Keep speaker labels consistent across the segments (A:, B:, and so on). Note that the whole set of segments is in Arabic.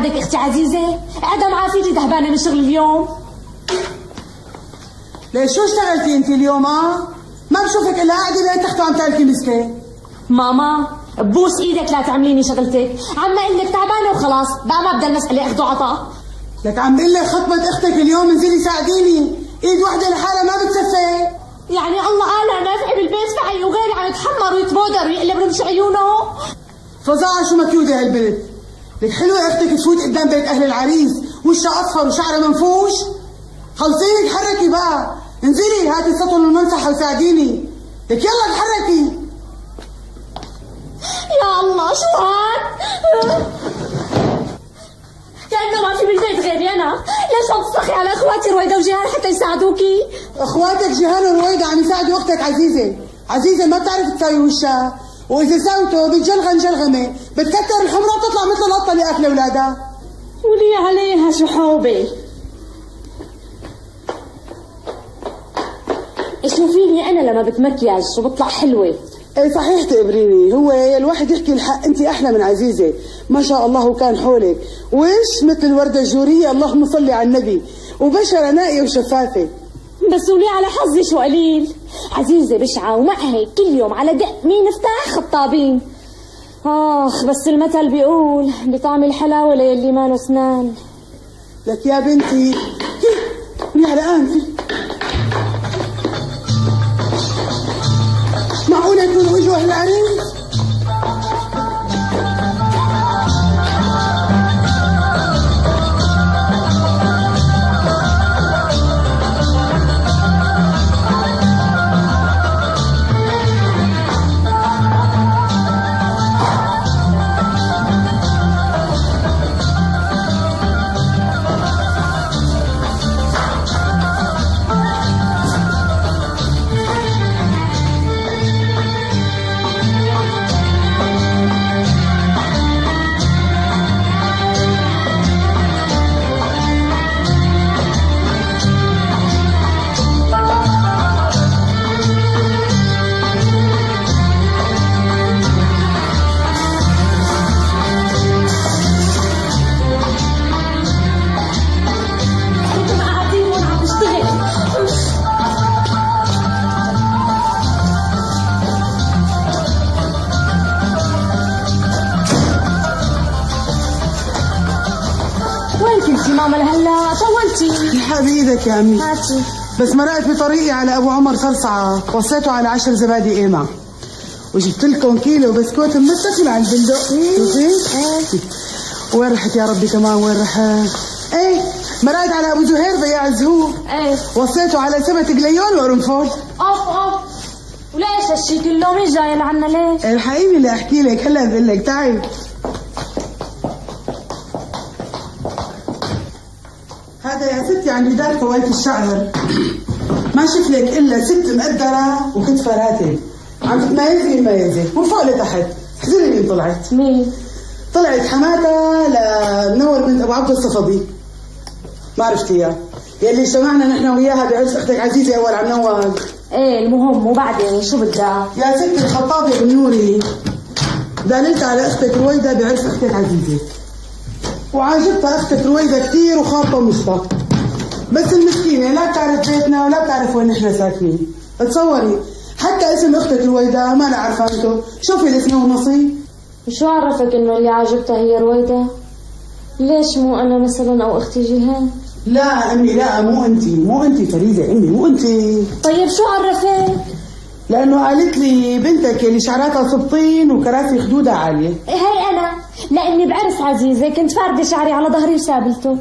A: بتساعدك أختي عزيزة؟ قاعدة معافيتي تعبانة من شغل اليوم.
B: ليش شو اشتغلتي انت اليوم آه؟ ما بشوفك إلا قاعدة بين تحت وعم تالكي مسكة.
A: ماما بوس إيدك لا تعمليني شغلتك. عم أقول لك تعبانة وخلاص بقى ما بدها المسألة أخذ وعطاء.
B: لك عم بقول لك خطبة أختك اليوم انزلي ساعديني. إيد وحدة لحالها ما بتسفى
A: يعني الله قال نافعي بالبيت فعي وغيري عم يتحمر ويتبودر ويقلب رمش عيونه.
B: فظاعة شو مكيودة هالبنت لك حلوة أختك تفوت قدام بيت أهل العريس وشها اصفر وشعرها منفوش؟ خلصيني اتحركي بقى. انزلي هاتي السطل والمنسحة وساعديني. لك يلا اتحركي.
A: يا الله شو هاد؟ كأنه ما في بالبيت غيري أنا. ليش عم تصرخي على أخواتي رويدة وجيهان حتى يساعدوكي؟
B: أخواتك جيهان ورويدة عم يساعدوا أختك عزيزة. عزيزة ما بتعرف تساوي وشها. وإذا ساوته بتجلغم جلغمة. بتكتر الحمرة بتطلع مثل القطة اللي اكل اولادها
A: ولي عليها شحوبة شوفيني أنا لما بتمكياج شو بطلع حلوة.
B: إيه صحيح تقبريني هو الواحد يحكي الحق. انت أحلى من عزيزة. ما شاء الله وكان حولك. وش مثل الوردة الجورية. اللهم صل على النبي. وبشره نائية وشفافة.
A: بس ولي على حظي شو قليل. عزيزة بشعة ومع هيك كل يوم على دق مين افتح؟ خطابين. آخ بس المثل بيقول بطعم الحلاوة ليلي ما له أسنان
B: لك يا بنتي يا الان معقولة يكونوا اجوا
A: أهل ماما لهلا طولتي.
B: الحق بايدك يا أمي.
A: هاتي.
B: بس مرقت بطريقي على أبو عمر صرصعه وصيته على عشر زبادي قيمة. وجبت لكم كيلو بسكوت مسكن على البندق شوفي وين رحت يا ربي كمان؟ وين رحت؟ إيه. مرقت على أبو زهير بياع الزهور.
A: إيه.
B: وصيته على سمة قليون وقرنفل
A: أوف أوف. وليش هالشي كله مين جاي لعنا ليش؟
B: الحقيقي اللي أحكي لك هلا بقول لك تعي. هذا يا ستي عن جدار فوائد الشعر. ما شف لك إلا ست مقدرة وكتفها راتب عم تتميزي مميزه من فوق لتحت. احذري مين طلعت.
A: مين؟
B: طلعت حماتها لمنور بنت أبو عبد الصفدي ما عرفتيها يلي اجتمعنا نحن وياها بعرس أختك عزيزة أول عم نوال
A: إيه المهم وبعدين شو بدها؟
B: يا ست الخطابة بن نوري. دللت على أختك رويدة بعرس أختك وعاجبتها أختك رويدة كتير وخاطة مشفى بس المسكينة لا بتعرف بيتنا ولا بتعرف وين نحن ساكنين. تصوري حتى اسم أختك رويدة ما لا عرفانته شوفي الاسم ونصيب
A: شو عرفك إنه اللي عاجبتها هي رويدة؟ ليش مو أنا مثلا أو أختي جيهان؟
B: لا أمي لا مو أنتي. مو أنتي فريدة أمي مو أنتي.
A: طيب شو عرفك؟
B: لأنه قالت لي بنتك اللي شعراتها سبطين وكراسي خدودها عالية.
A: هي أنا. لأني بعرس عزيزة كنت فاردة شعري على ظهري وسابلته.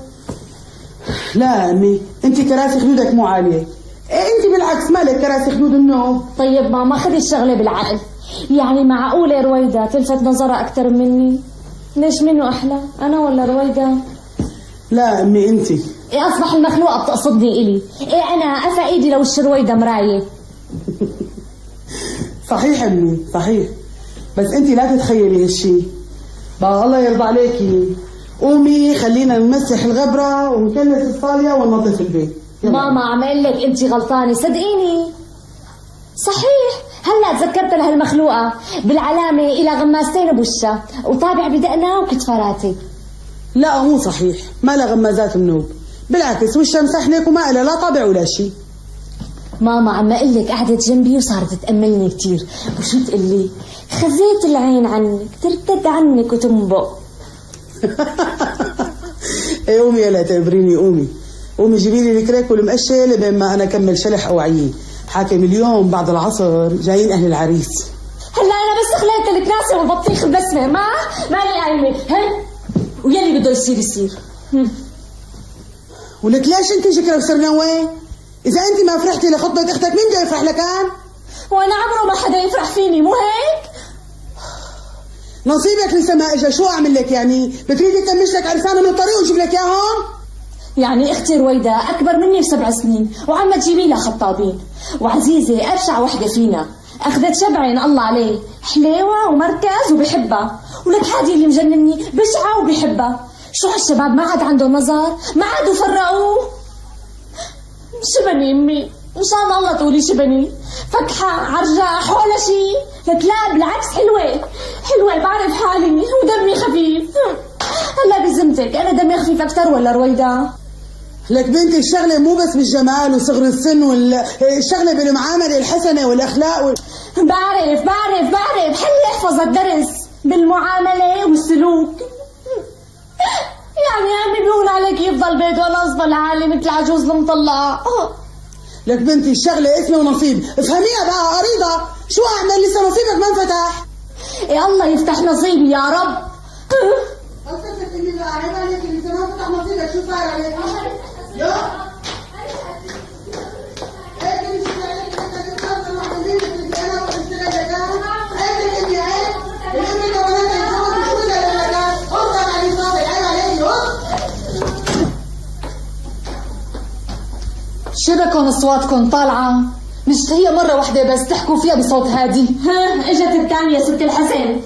B: لا أمي أنت كراسي خدودك مو عالية. إيه أنت بالعكس مالك كراسي خدود النوم؟
A: طيب ماما خذي الشغلة بالعقل. يعني معقولة رويدة تلفت نظرها أكثر مني؟ ليش منه أحلى؟ أنا ولا رويدة؟
B: لا أمي أنت.
A: إيه أصبح المخلوقة بتقصدني إلي. إيه أنا أفا إيدي لو رويدة مراية.
B: صحيح أمي صحيح. بس أنت لا تتخيلي هالشي. بقى الله يرضى عليكي قومي خلينا نمسح الغبرة ونكنس الصالية وننظف البيت يلا.
A: ماما عم أقول لك انت غلطانه صدقيني صحيح هلا تذكرت لهالمخلوقه بالعلامه إلى غماستين بوشها وطابع بدقنا وكتفها راتب
B: لا مو صحيح ما لها غمازات منوب بالعكس وشها مسحنك وما إلها لا طابع ولا شيء
A: ماما عم أقول لك قعدت جنبي وصارت تأملني كثير وشو تقول لي خزيت العين عنك ترتد عنك وتنبق.
B: إيه قومي يلا تقبريني قومي. قومي جيبي لي الكريك والمقشة لبين ما أنا أكمل شلح أوعية. حاكم اليوم بعد العصر جايين أهل العريس.
A: هلا أنا بس خليت الكراسي والبطيخ ببسمه ما؟ ماني قايمة. هل؟ ويلي بده يصير يصير.
B: ولك ليش أنت شكلك بسرناوي إذا أنت ما فرحتي لخطبة أختك مين بده يفرح لكان
A: وأنا عمره ما حدا يفرح فيني مو هيك؟
B: نصيبك لسه ما اجى شو أعمل لك يعني؟ بتريدي تمش لك عرسان من الطريق وجيب لك إياهم؟
A: يعني أختي رويدا أكبر مني بسبع سنين وعم تجيبي لها خطابين. وعزيزة أرشع وحدة فينا. أخذت شبعين الله عليه. حليوة ومركز وبحبها. ولك هذه اللي مجنني بشعة وبحبها. شو هالشباب ما عاد عندهم نظر ما عادوا فرقوا شبني أمي. إن شاء الله الله تقولي شبني فكحة عرجاح ولا شيء لك لا بالعكس حلوة. حلوة بعرف حالي. ودمي خفيف. هلا بذمتك أنا دمي خفيف أكثر ولا رويدا
B: لك بنتي الشغلة مو بس بالجمال وصغر السن والشغلة بالمعاملة الحسنة والأخلاق وال...
A: بعرف بعرف بعرف. حلي احفظ الدرس بالمعاملة والسلوك. يعني عمي بيقول عليك يفضل بيت ولا افضل عالي مثل عجوز المطلقة.
B: لك بنتي الشغلة اسمه ونصيب. افهميها بقى قريضة شو أعمل؟ لسه نصيبك ما انفتح.
A: يا الله يفتح نصيبي يا رب.
B: قصتك إني بقى عيب عليك لسه ما فتح نصيبك. شو صار عليك؟ يا
C: شبكن اصواتكم طالعة. مش هي مرة واحدة بس تحكوا فيها بصوت هادي.
A: ها إجت الثانية ست الحسن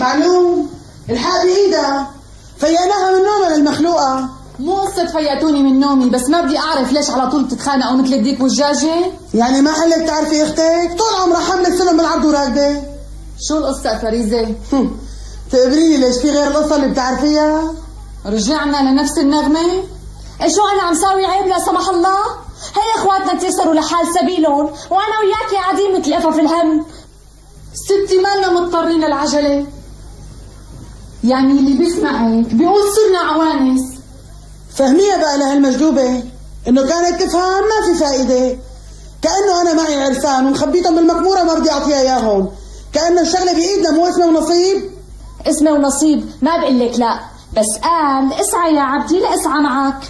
B: معلوم الحق بإيدها فيقناها من نومها للمخلوقة.
C: مو قصة فيقتوني من نومي بس ما بدي أعرف ليش على طول بتتخانقوا مثل الديك والدجاجة
B: يعني ما حلك تعرفي أختك طول عمرها حملة سلم بالعرض وراكدة
C: شو القصة فريزة؟
B: هم. تقبريني ليش في غير القصة اللي بتعرفيها؟
C: رجعنا لنفس النغمة؟
A: شو أنا عم ساوي عيب لا سمح الله؟ هي إخواتنا تيسروا لحال سبيلهم وأنا وياكي قاعدين مثل قفا في الهم.
C: ستي مالنا مضطرين للعجلة. يعني اللي بيسمعك بيقول صرنا عوانس.
B: فهميها بقى لهالمجدوبة إنه كانت تفهم ما في فائدة. كأنه أنا معي عرسان ومخبيتهم بالمكمورة ما بدي أعطيها إياهم. كأنه الشغلة بإيدنا مو اسمه ونصيب.
A: اسمه ونصيب ما بقول لك لا. بس قال اسعى يا عبدي لاسعى معك.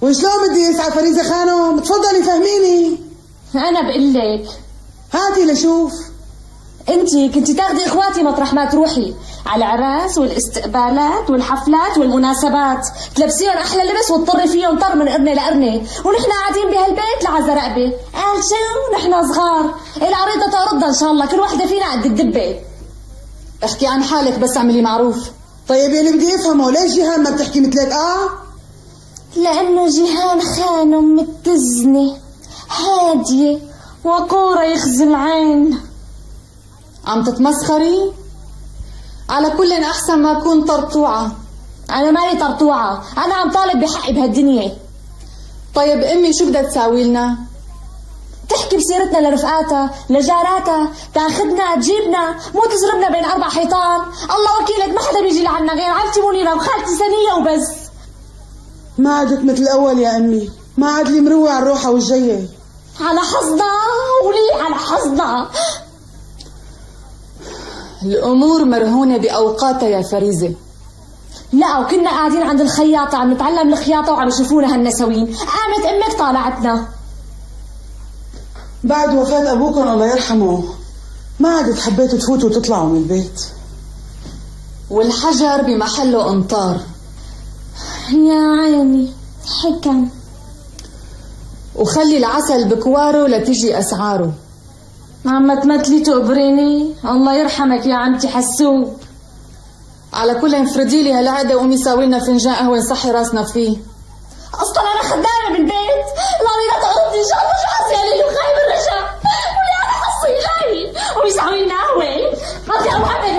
B: وشلون بدي اسعى فريزة خانم؟ تفضلي فهميني.
A: أنا بقول لك.
B: هاتي لشوف.
A: انتي كنتي تاخدي إخواتي مطرح ما تروحي. على العراس والاستقبالات والحفلات والمناسبات. تلبسيهم أحلى لبس وتطري فيهم طر من قرنه لقرنه ونحن قاعدين بهالبيت لعزة رقبه قال شو؟ نحن صغار. العريضة تردها إن شاء الله. كل وحدة فينا قد الدبة.
C: احكي عن حالك بس اعملي معروف.
B: طيب يلي بدي افهمه ليش جيهان ما بتحكي مثلك؟ آه؟
A: لأنه جيهان خانم متزنه هادية وقورة يخزي العين.
C: عم تتمسخري؟ على كل أحسن ما أكون طرطوعة.
A: أنا مالي طرطوعة. أنا عم طالب بحقي بهالدنيا.
C: طيب أمي شو بدها تساوي لنا؟
A: تحكي بسيرتنا لرفقاتها لجاراتها. تاخدنا تجيبنا. مو تزربنا بين أربع حيطان. الله وكيلك ما حدا بيجي لعنا غير عمتي منيره وخالتي سنية وبس.
B: ما عادت مثل الأول يا أمي. ما عاد لي مروع على الروحة والجاية.
A: على حظنا ولي على حظنا.
C: الأمور مرهونة بأوقاتها يا فريزة.
A: لا وكنا قاعدين عند الخياطة عم نتعلم الخياطة وعم يشوفونا هالنسوين. قامت أمك طالعتنا.
B: بعد وفاة ابوكم الله يرحمه ما عادت حبيتوا تفوتوا وتطلعوا من البيت.
C: والحجر بمحله أمطار.
A: يا عيني حكم.
C: وخلي العسل بكواره لتجي أسعاره.
A: عم تمثلي تقبريني الله يرحمك يا عمتي حسوب.
C: على كل انفردي لي هالعقدة وقومي ساوي لنا فنجان قهوة نصحي راسنا فيه.
A: أصلا أنا خدامة بالبيت. لاني لا تغلطني إن شاء الله شو حاسه لي وخايب الرجاء ولي أنا حصي هاي. ويساوي لنا قهوه غطي ابو محمد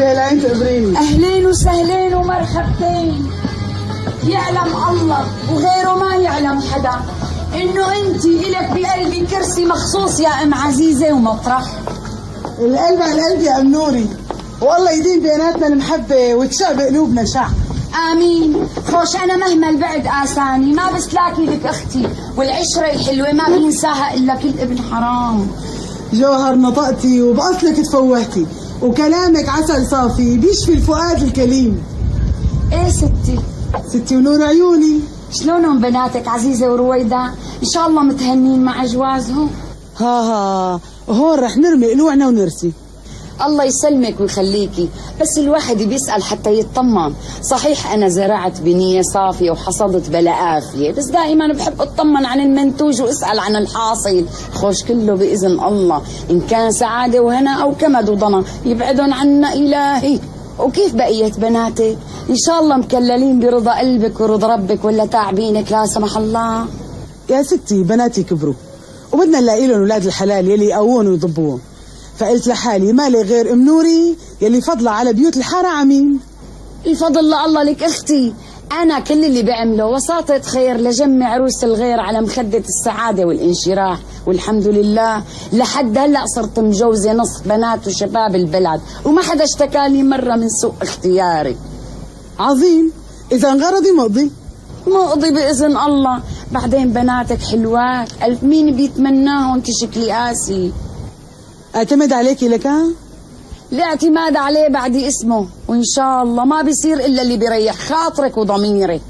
D: أهلين وسهلين ومرحبتين. يعلم الله وغيره ما يعلم حدا. إنه أنت إلك بقلبي كرسي مخصوص يا أم عزيزة ومطرح.
B: القلب على القلب يا أم نوري. والله يديم بيناتنا المحبة وتشع بقلوبنا شع
D: آمين. خوش أنا مهما البعد آساني. ما بسلاكي لك أختي. والعشرة الحلوة ما بنساها إلا كل ابن حرام.
B: جوهر نطقتي وبأصلك تفوهتي. وكلامك عسل صافي بيشفي الفؤاد الكليم.
D: إيه ستي؟
B: ستي ونور عيوني.
D: شلونهم بناتك عزيزة ورويدا إن شاء الله متهنين مع جوازهم.
B: ها ها هون رح نرمي قلوعنا ونرسي.
D: الله يسلمك ويخليكي. بس الواحد بيسأل حتى يطمن صحيح أنا زرعت بنية صافية وحصدت بلا آفية بس دائما بحب أطمن عن المنتوج وأسأل عن الحاصل. خوش كله بإذن الله. إن كان سعادة وهنا أو كمد وضنا يبعدهم عنا إلهي. وكيف بقية بناتك إن شاء الله مكللين برضا قلبك ورضا ربك ولا تعبينك لا سمح الله.
B: يا ستي بناتي كبروا. وبدنا نلاقي لهم أولاد الحلال يلي يقوون ويضبوهم. فقلت لحالي ما لي غير ام نوري يلي فضلها على بيوت الحارة عمين
D: الفضل لله لك أختي. أنا كل اللي بعمله وساطة خير لجمع عروس الغير على مخدة السعادة والانشراح. والحمد لله لحد هلأ صرت مجوزة نص بنات وشباب البلد. وما حدا اشتكى لي مرة من سوء اختياري.
B: عظيم. إذا غرضي مقضي
D: مقضي بإذن الله. بعدين بناتك حلوات. ألف مين بيتمناهم؟ انت شكلي قاسي.
B: أعتمد عليكي لكان
D: الاعتماد عليه بعد اسمه. وإن شاء الله ما بيصير إلا اللي بيريح خاطرك وضميرك.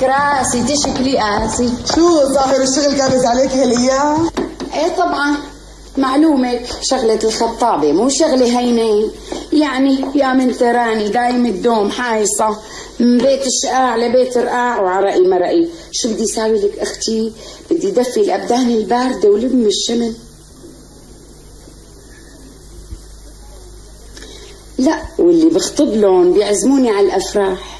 D: افضى حك راسي تشكلي قاسي
B: شو ظاهر الشغل كابس عليك هالايام
D: إيه طبعا. معلومك شغلة الخطابة مو شغلة هينة. يعني يا من تراني دايم الدوم حايصة. من بيت الشقاع لبيت رقاع وعرقي مرقي شو بدي ساوي لك أختي؟ بدي دفي الأبدان الباردة ولم الشمل لا واللي بخطب لهم بيعزموني على الأفراح.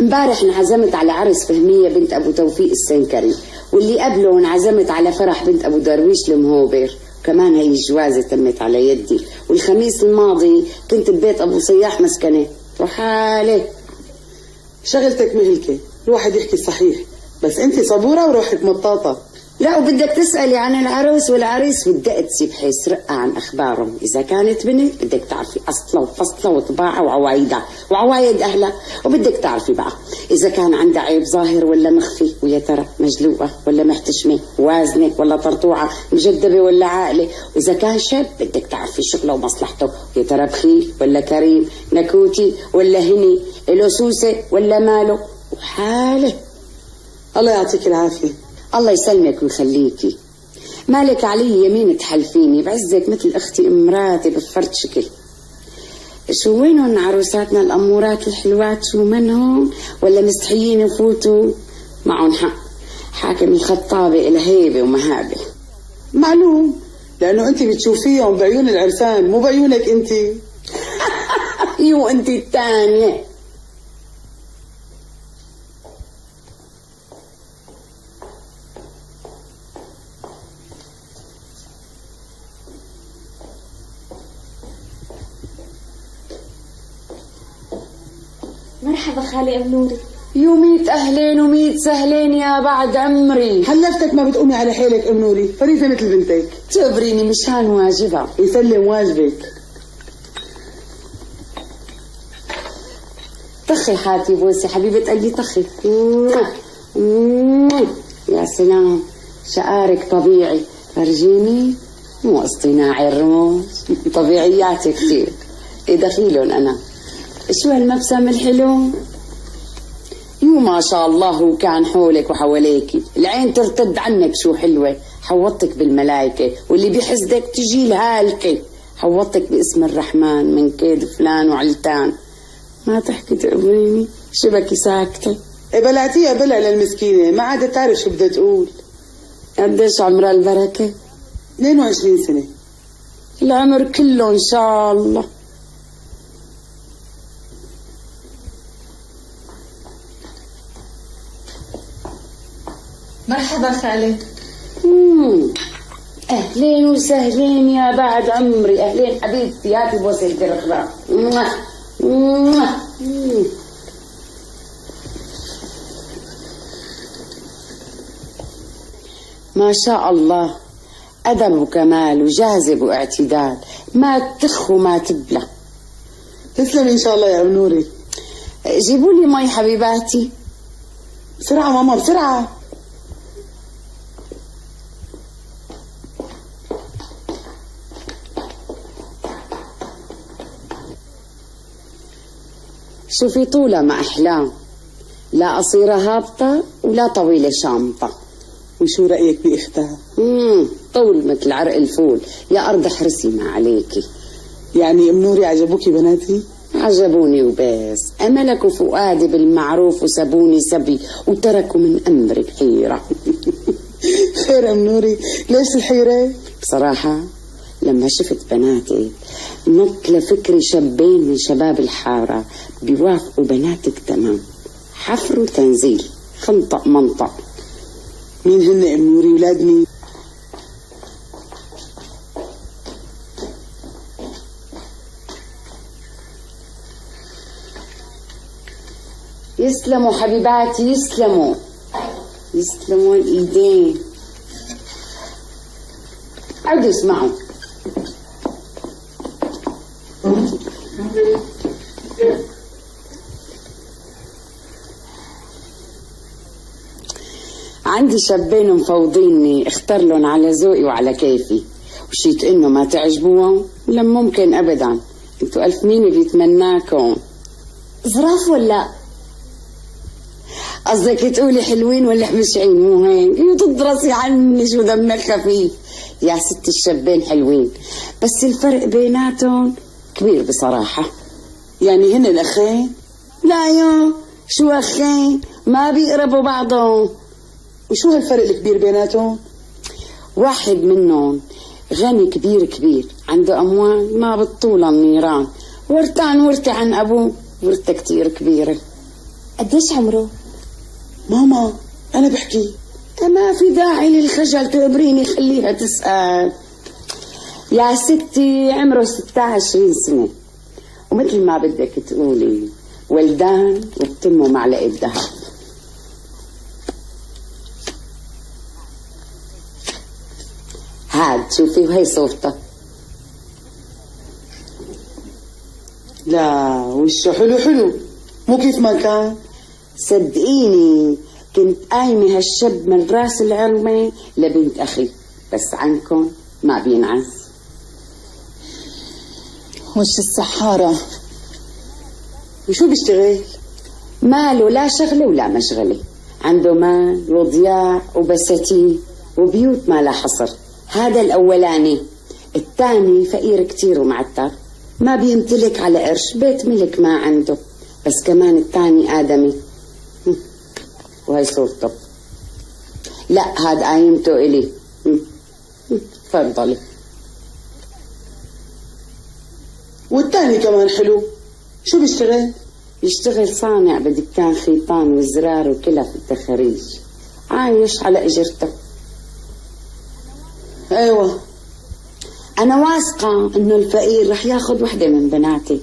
D: امبارح انعزمت على عرس فهمية بنت أبو توفيق السنكري واللي قبله انعزمت على فرح بنت أبو درويش المهوبر. كمان هي الجوازة تمت على يدي. والخميس الماضي كنت ببيت أبو صياح مسكنة. وحالي
B: شغلتك مهلكة. الواحد يحكي صحيح. بس أنت صبورة وروحك مطاطة.
D: لا وبدك تسألي عن العروس والعريس والدقت بحيث رقة عن أخبارهم. إذا كانت بنت بدك تعرفي أصلها وفصلها وطباعها وعوايدها وعوايد أهلها وبدك تعرفي بقى. إذا كان عندها عيب ظاهر ولا مخفي ويا ترى مجلوقة ولا محتشمة وازنة ولا طرطوعة مجدبة ولا عاقلة. وإذا كان شاب بدك تعرفي شغلة ومصلحته. ويا ترى بخيل ولا كريم نكوتي ولا هني له سوسة ولا ماله. وحاله.
B: الله يعطيك العافية.
D: الله يسلمك ويخليكي. مالك علي يمين تحلفيني بعزك مثل أختي ام مراتي بفرد شكل. شو وينهم عروساتنا الأمورات الحلوات؟ شو منهم؟ ولا مستحيين يفوتوا؟ معهم حق. حاكم الخطابة إلى هيبة ومهابة.
B: معلوم لأنه أنت بتشوفيهم بعيون العرفان مو بعيونك أنت.
D: يو أنت الثانية
A: مرحبا خالي أم نوري؟
D: يوميت أهلين وميت سهلين يا بعد عمري.
B: حلفتك ما بتقومي على حيلك أم نوري؟ فريسة مثل بنتك.
D: تبريني مشان واجبها
B: يسلم واجبك.
D: طخي حاتي بوسي حبيبة قلبي طخي. يا سلام. شعارك طبيعي. فرجيني مو اصطناعي الرموش طبيعياتي كثير إيه دخيلهم أنا. شو هالمبسم الحلو. يو ما شاء الله وكان حولك وحواليكي العين ترتد عنك شو حلوة. حوطك بالملايكة واللي بيحسدك تجي الهالكة حوطك باسم الرحمن من كيد فلان وعلتان. ما تحكي تقبريني شبكي ساكتة.
B: إيه بلعتيها بلع للمسكينة. ما عادت تعرف شو بدها تقول.
D: قديش عمرها البركة؟
B: 22 سنة.
D: العمر كله إن شاء الله.
C: مرحبا خالي
D: مم. أهلين وسهلين يا بعد عمري. أهلين حبيبتي هاتي بوسة القرقرة مم. ما شاء الله. أدب وكمال وجاذب واعتدال. ما تخ وما تبلى.
B: تسلمي إن شاء الله يا ام نوري.
D: جيبوا لي مي حبيباتي.
B: بسرعة ماما بسرعة.
D: شوفي طولة ما أحلام. لا قصيرة هابطة ولا طويلة شامطة.
B: وشو رأيك بإختها؟
D: مم. طول مثل عرق الفول. يا أرض احرسي ما عليكي.
B: يعني أم نوري عجبوكي بناتي؟
D: عجبوني وبس. أملكوا فؤادي بالمعروف وسبوني سبي وتركوا من أمري بحيرة
B: خير أم نوري. ليش الحيرة؟
D: بصراحة لما شفت بناتك نط لفكري شابين من شباب الحارة بيوافقوا بناتك تمام. حفر وتنزيل. خنطق منطق.
B: مين هن ام نوري ولاد مين؟
D: يسلموا حبيباتي يسلموا. يسلموا الإيدين. عودوا اسمعوا. عندي شابين مفوضيني اختار لهم على ذوقي وعلى كيفي. وشيت إنه ما تعجبوهم؟ لا ممكن ابدا. إنتوا ألف مين بيتمناكم
A: ظراف ولا؟
D: قصدك تقولي حلوين ولا مشعين مو هيك. تدرسي عني شو دمك خفيف يا ست الشابين حلوين. بس الفرق بيناتهم كبير بصراحة.
B: يعني هن الأخين؟
D: لا يا. شو أخين؟ ما بيقربوا بعضهم.
B: وشو هالفرق الكبير بيناتهم؟
D: واحد منهم غني كبير كبير عنده أموال ما بتطول النيران. ورثان ورثة عن أبوه ورثة كتير كبيرة.
A: قديش عمره؟
B: ماما أنا بحكي.
D: ما في داعي للخجل تقبريني خليها تسأل. يا ستي عمره 26 سنة. ومثل ما بدك تقولي ولدان وبتمه معلقة ذهب هاد شوفي وهي صورته
B: لا وشه حلو حلو. مو كيف ما كان؟
D: صدقيني كنت قايمة هالشب من رأس العلمة لبنت أخي بس عنكم ما بينعس
C: وش السحارة؟
B: وشو بيشتغل؟
D: ماله لا شغلة ولا مشغلة. عنده مال وضياع وبساتين وبيوت ما لا حصر. هذا الأولاني. الثاني فقير كتير ومعتر ما بيمتلك على قرش بيت ملك ما عنده. بس كمان الثاني آدمي. وهي صورته. لا هاد قايمته إلي. تفضلي.
B: والتاني كمان حلو. شو بيشتغل؟
D: يشتغل صانع بدكان خيطان وزرار وكلف التخاريج عايش على إجرته.
B: أيوه
D: أنا واثقة إنه الفقير رح ياخذ وحدة من بناتي.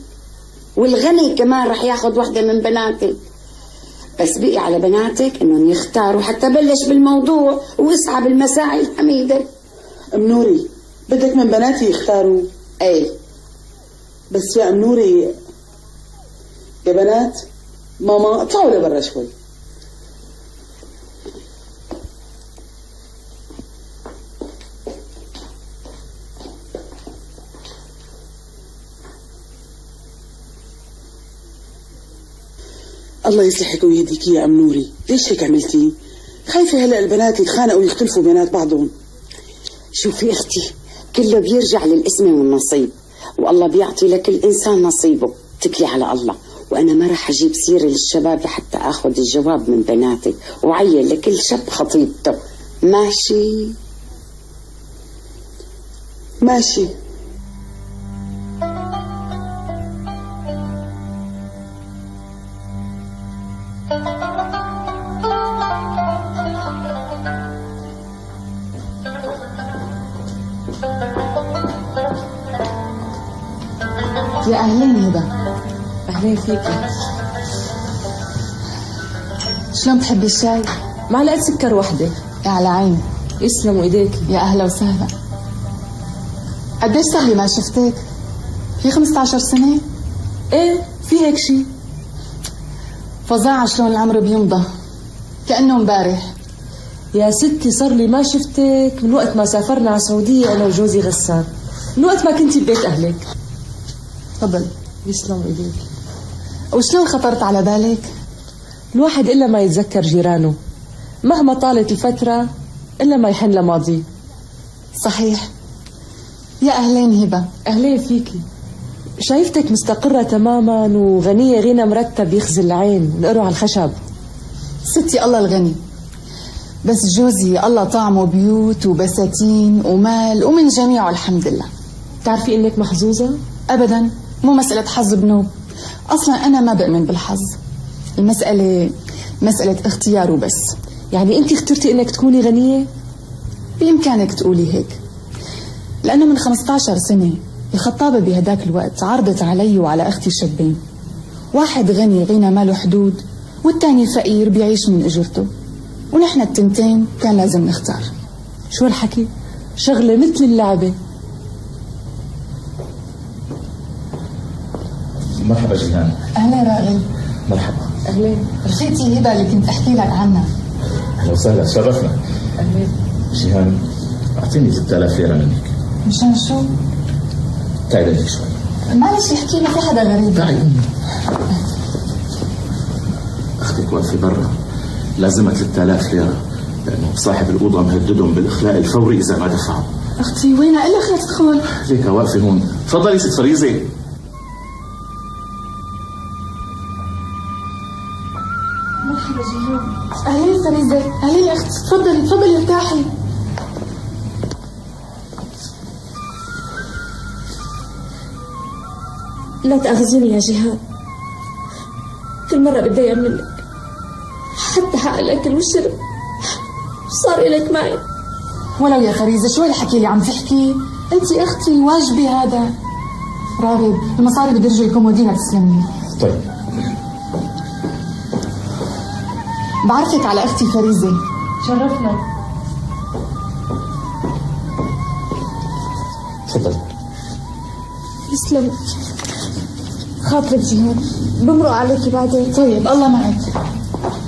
D: والغني كمان رح ياخذ وحدة من بناتي. بس بقي على بناتك إنهم يختاروا حتى بلش بالموضوع واسعى بالمساعي. الحميده
B: ام نوري بدك من بناتي يختاروا.
D: إيه
B: بس يا ام نوري يا بنات ماما اطلعوا لبرا شوي. الله يصلحك ويهديك يا أم نوري. ليش هيك عملتي؟ خايفة هلا البنات يتخانقوا ويختلفوا بينات بعضهم.
D: شوفي أختي كله بيرجع للاسم والنصيب والله بيعطي لكل إنسان نصيبه. اتكلي على الله وأنا ما راح أجيب سيرة للشباب لحتى آخذ الجواب من بناتك وعين لكل شاب خطيبته. ماشي؟
B: ماشي.
C: يا اهلين هبه
E: أهلين فيكي
C: شلون بتحبي الشاي؟
E: معلقة سكر وحدة.
C: يا على عيني.
E: يسلموا إيديكي
C: يا أهلا وسهلا. قديش صار لي ما شفتك؟ في 15 سنة؟
E: إيه في هيك شي.
C: فظاعة شلون العمر بيمضى. كأنه امبارح.
E: يا ستي صار لي ما شفتك من وقت ما سافرنا على السعودية أنا وجوزي غسان. من وقت ما كنتي ببيت أهلك.
C: تفضل
E: يسلموا إيديكي
C: وشلون خطرت على بالك؟
E: الواحد إلا ما يتذكر جيرانه مهما طالت الفترة إلا ما يحن لماضيه.
C: صحيح. يا أهلين هبة
E: أهلين فيكي. شايفتك مستقرة تماما وغنية غنى مرتب يخزي العين ونقروا على الخشب.
C: ستي الله الغني. بس جوزي الله طعمه بيوت وبساتين ومال ومن جميعه الحمد لله.
E: بتعرفي إنك محظوظة؟
C: أبدا. مو مسألة حظ بنوب أصلا أنا ما بؤمن بالحظ. المسألة مسألة اختيار وبس.
E: يعني أنت اخترتي إنك تكوني غنية؟
C: بإمكانك تقولي هيك. لأنه من 15 سنة الخطابة بهداك الوقت عرضت علي وعلى أختي شابين. واحد غني غنى ما له حدود والتاني فقير بيعيش من أجرته. ونحن التنتين كان لازم نختار.
E: شو الحكي؟ شغلة مثل اللعبة.
F: مرحبا جيهان
C: أهلا راغب
F: مرحبا.
E: أهلين.
C: رفيقتي هبة اللي كنت أحكي لك عنها.
F: أهلا وسهلا. تشرفنا
E: أهلين.
F: جيهان أعطيني 6000 ليره منك.
C: مشان شو؟
F: تعالي لك شوي.
C: معلش يحكي لي في حدا غريب.
F: تعي. أختك واقفة برا. لازمها 3000 ليره لأنه صاحب الأوضة مهددهم بالإخلاء الفوري إذا ما دفعوا.
C: أختي وينها إلا خير تدخل
F: ليك واقفة هون. تفضلي ست فريزة.
C: أهلين فريزة أهلين يا أختي. تفضلي تفضلي ارتاحي.
A: لا تأخذيني يا جهاد. كل مرة بتضايق منك حتى حق الأكل والشرب صار إلك معي.
C: ولو يا فريزة شو هالحكي اللي عم تحكي. أنت أختي واجبي هذا. راغب المصاري بدرجة الكومودينا تسلمني.
F: طيب.
C: بعرفك على أختي فريزة.
E: شرفنا.
F: تفضلي
A: يسلم خاطرك جهاد بمرق عليكي بعدين.
C: طيب. الله معك.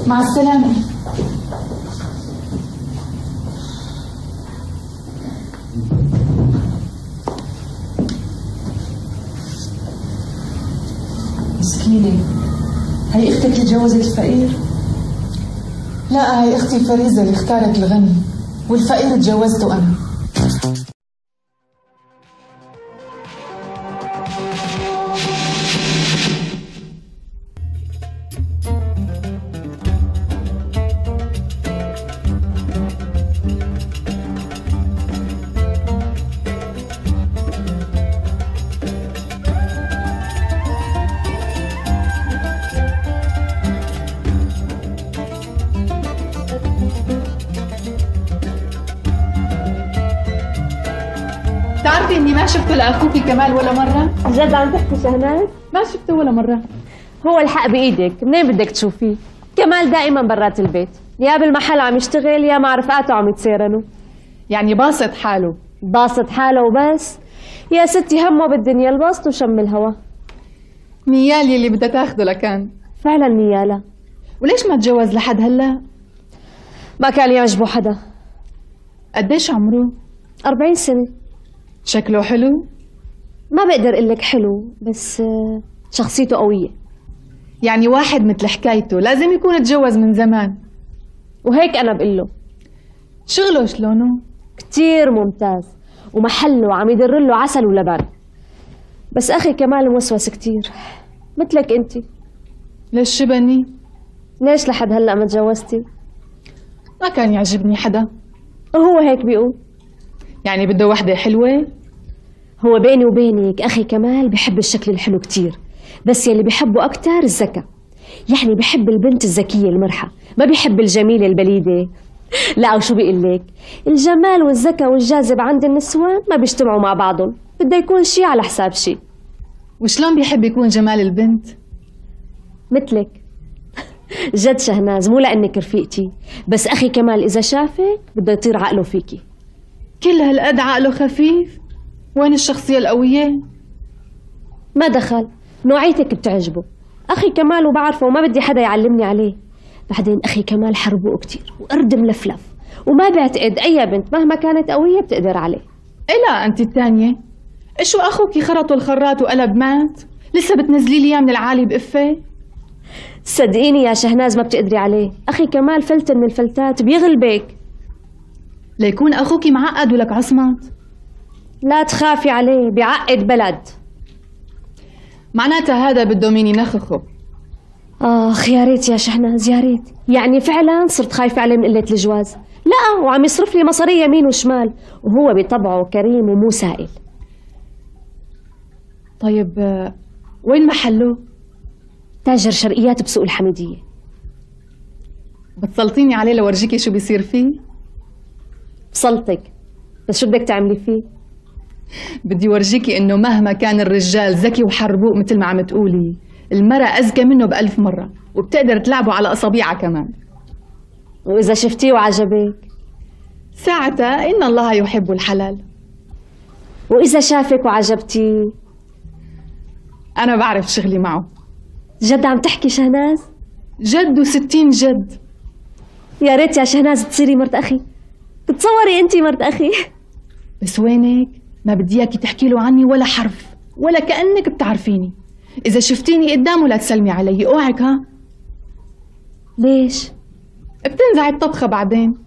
C: مع السلامة.
E: مسكينة. هي أختك اللي تجوزت الفقير؟
C: لا هاي أختي فريزة اللي اختارت الغني والفقير تجوزته
G: أنا. إني ما شفته لاخوكي كمال ولا مرة.
A: جد عم تحكي شهناز
G: ما شفته ولا مرة.
A: هو الحق بإيدك. منين بدك تشوفيه؟ كمال دائما برات البيت. يا بالمحل عم يشتغل يا مع رفقاته عم يتسيرنوا.
G: يعني باسط حاله.
A: باسط حاله وبس. يا ستي همه بالدنيا البسط وشم الهوا.
G: نيال يلي بدها تاخده لكان.
A: فعلا نيالا
G: وليش ما تجوز لحد هلا؟
A: ما كان يعجبه حدا.
G: قديش عمره؟
A: 40 سنة.
G: شكله حلو؟
A: ما بقدر أقول لك حلو بس آه، شخصيته قوية.
G: يعني واحد مثل حكايته لازم يكون تجوز من زمان.
A: وهيك أنا بقول له.
G: شغله شلونه؟
A: كتير ممتاز ومحله عم يدر له عسل ولبن. بس أخي كمال موسوس كتير مثلك أنت.
G: ليش شبني
A: ليش لحد هلأ ما تجوزتي؟
G: ما كان يعجبني حدا.
A: وهو هيك بيقول.
G: يعني بده وحدة حلوة؟
A: هو بيني وبينك أخي كمال بحب الشكل الحلو كتير بس يلي بحبه أكتر الذكاء. يعني بحب البنت الذكية المرحة ما بيحب الجميلة البليدة. لا وشو بيقول لك؟ الجمال والذكاء والجاذب عند النسوان ما بيجتمعوا مع بعضهم بده يكون شي على حساب شي.
G: وشلون بيحب يكون جمال البنت؟
A: مثلك. جد شهناز مو لأنك رفيقتي بس أخي كمال إذا شافك بده يطير عقله فيكي.
G: كل هالقد عقله خفيف؟ وين الشخصية القوية؟
A: ما دخل. نوعيتك بتعجبه. أخي كمال وبعرفه وما بدي حدا يعلمني عليه. بعدين أخي كمال حربوه كتير وقرد ملفلف وما بعتقد أي بنت مهما كانت قوية بتقدر عليه.
G: إلا أنت الثانية. شو أخوك خرطوا الخراط وقلب مات؟ لسه بتنزلي لي إياه من العالي بقفة؟
A: صدقيني يا شهناز ما بتقدري عليه. أخي كمال فلت من الفلتات بيغلبك.
G: ليكون أخوك معقد ولك عصمت
A: لا تخافي عليه بيعقد بلد.
G: معناتها هذا بده مين ينخخه
A: آخ يا ريت يا شهناز يا ريت. يعني فعلا صرت خايفة عليه من قلة الجواز. لا وعم يصرف لي مصاري يمين وشمال وهو بطبعه كريم ومو سائل
G: طيب وين محله؟
A: تاجر شرقيات بسوق الحميدية.
G: بتسلطيني عليه لورجيكي شو بيصير فيه؟
A: بصلتك. بس شو بدك تعملي فيه؟
G: بدي ورجيكي إنه مهما كان الرجال ذكي وحربوق مثل ما عم تقولي المرأة أذكى منه بألف مرة وبتقدر تلعبه على أصابيعها كمان.
A: وإذا شفتيه وعجبك؟
G: ساعتها إن الله يحب الحلال.
A: وإذا شافك وعجبتيه؟
G: أنا بعرف شغلي معه.
A: جد عم تحكي شهناز؟
G: جد وستين جد.
A: يا ريت يا شهناز تصيري مرت أخي. تتصوري أنت مرت أخي.
G: بس وينك؟ ما بدي إياكي تحكي له عني ولا حرف ولا كأنك بتعرفيني. إذا شفتيني قدامه لا تسلمي علي أوعك ها؟
A: ليش؟
G: بتنزعي الطبخة بعدين.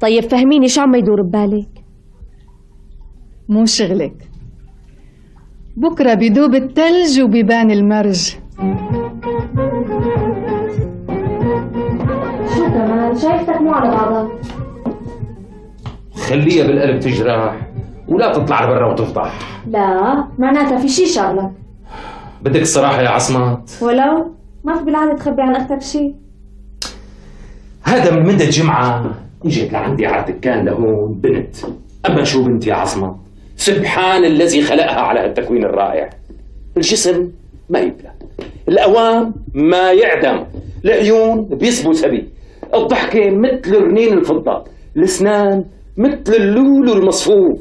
A: طيب فهميني شو عم يدور ببالك؟
G: مو شغلك. بكرة بدوب التلج وبيبان المرج.
A: شو كمان شايفتك مو على بعضها.
H: خليها بالقلب تجرح ولا تطلع لبرا وتفضح.
A: لا معناتها في شي شغلة.
H: بدك الصراحة يا عصمات
A: ولو ما في بالعادة تخبي عن أختك شي؟
H: هذا من مدة جمعة إجت لعندي على الدكان لهون بنت. أما شو بنت يا عصمت؟ سبحان الذي خلقها على هالتكوين الرائع. الجسم ما يبلى. الأوام ما يعدم. العيون بيصبوا سبي. الضحكة مثل رنين الفضة. الأسنان مثل اللولو المصفوف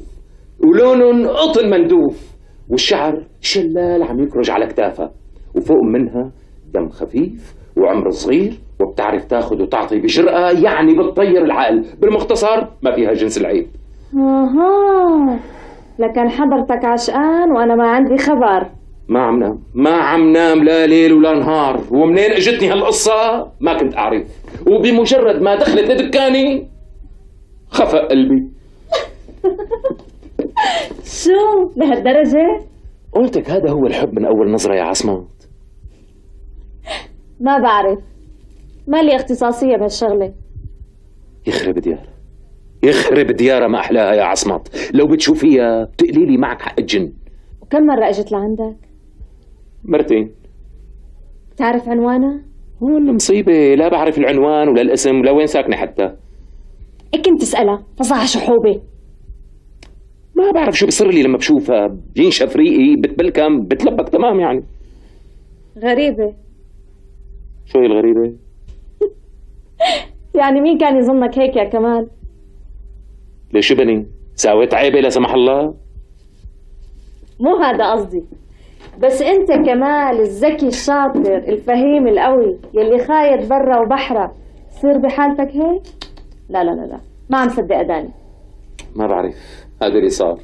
H: ولون قطن مندوف والشعر شلال عم يكرج على كتافها وفوق منها دم خفيف وعمر صغير وبتعرف تاخذ وتعطي بجرأة يعني بتطير العقل. بالمختصر ما فيها جنس العيب.
A: أها لكن حضرتك عشقان وأنا ما عندي خبر.
H: ما عم نام. ما عم نام لا ليل ولا نهار. ومنين إجتني هالقصة؟ ما كنت أعرف. وبمجرد ما دخلت لدكاني خفق قلبي.
A: شو؟ لهالدرجة؟
H: قلتك هذا هو الحب من أول نظرة يا عصمت.
A: ما بعرف. مالي اختصاصية بهالشغلة.
H: يخرب ديارها يخرب ديارها ما أحلاها يا عصمت. لو بتشوفيها بتقلي لي معك حق الجن.
A: وكم مرة إجت لعندك؟
H: مرتين.
A: تعرف عنوانها؟
H: هو المصيبة لا بعرف العنوان ولا الاسم ولا وين ساكنة حتى.
A: كنت تسألها فصاحة شحوبة.
H: ما بعرف شو بصير لي لما بشوفها بينشف ريقي بتبلكم بتلبك تمام يعني.
A: غريبة.
H: شو هي الغريبة؟
A: يعني مين كان يظنك هيك يا كمال؟
H: ليش بني؟ ساويت عيبة لا سمح الله؟
A: مو هذا قصدي. بس أنت كمال الذكي الشاطر الفهيم القوي يلي خايد برا وبحرة تصير بحالتك هيك؟ لا لا لا لا. ما عم صدق داني
H: ما بعرف. هذا اللي صار.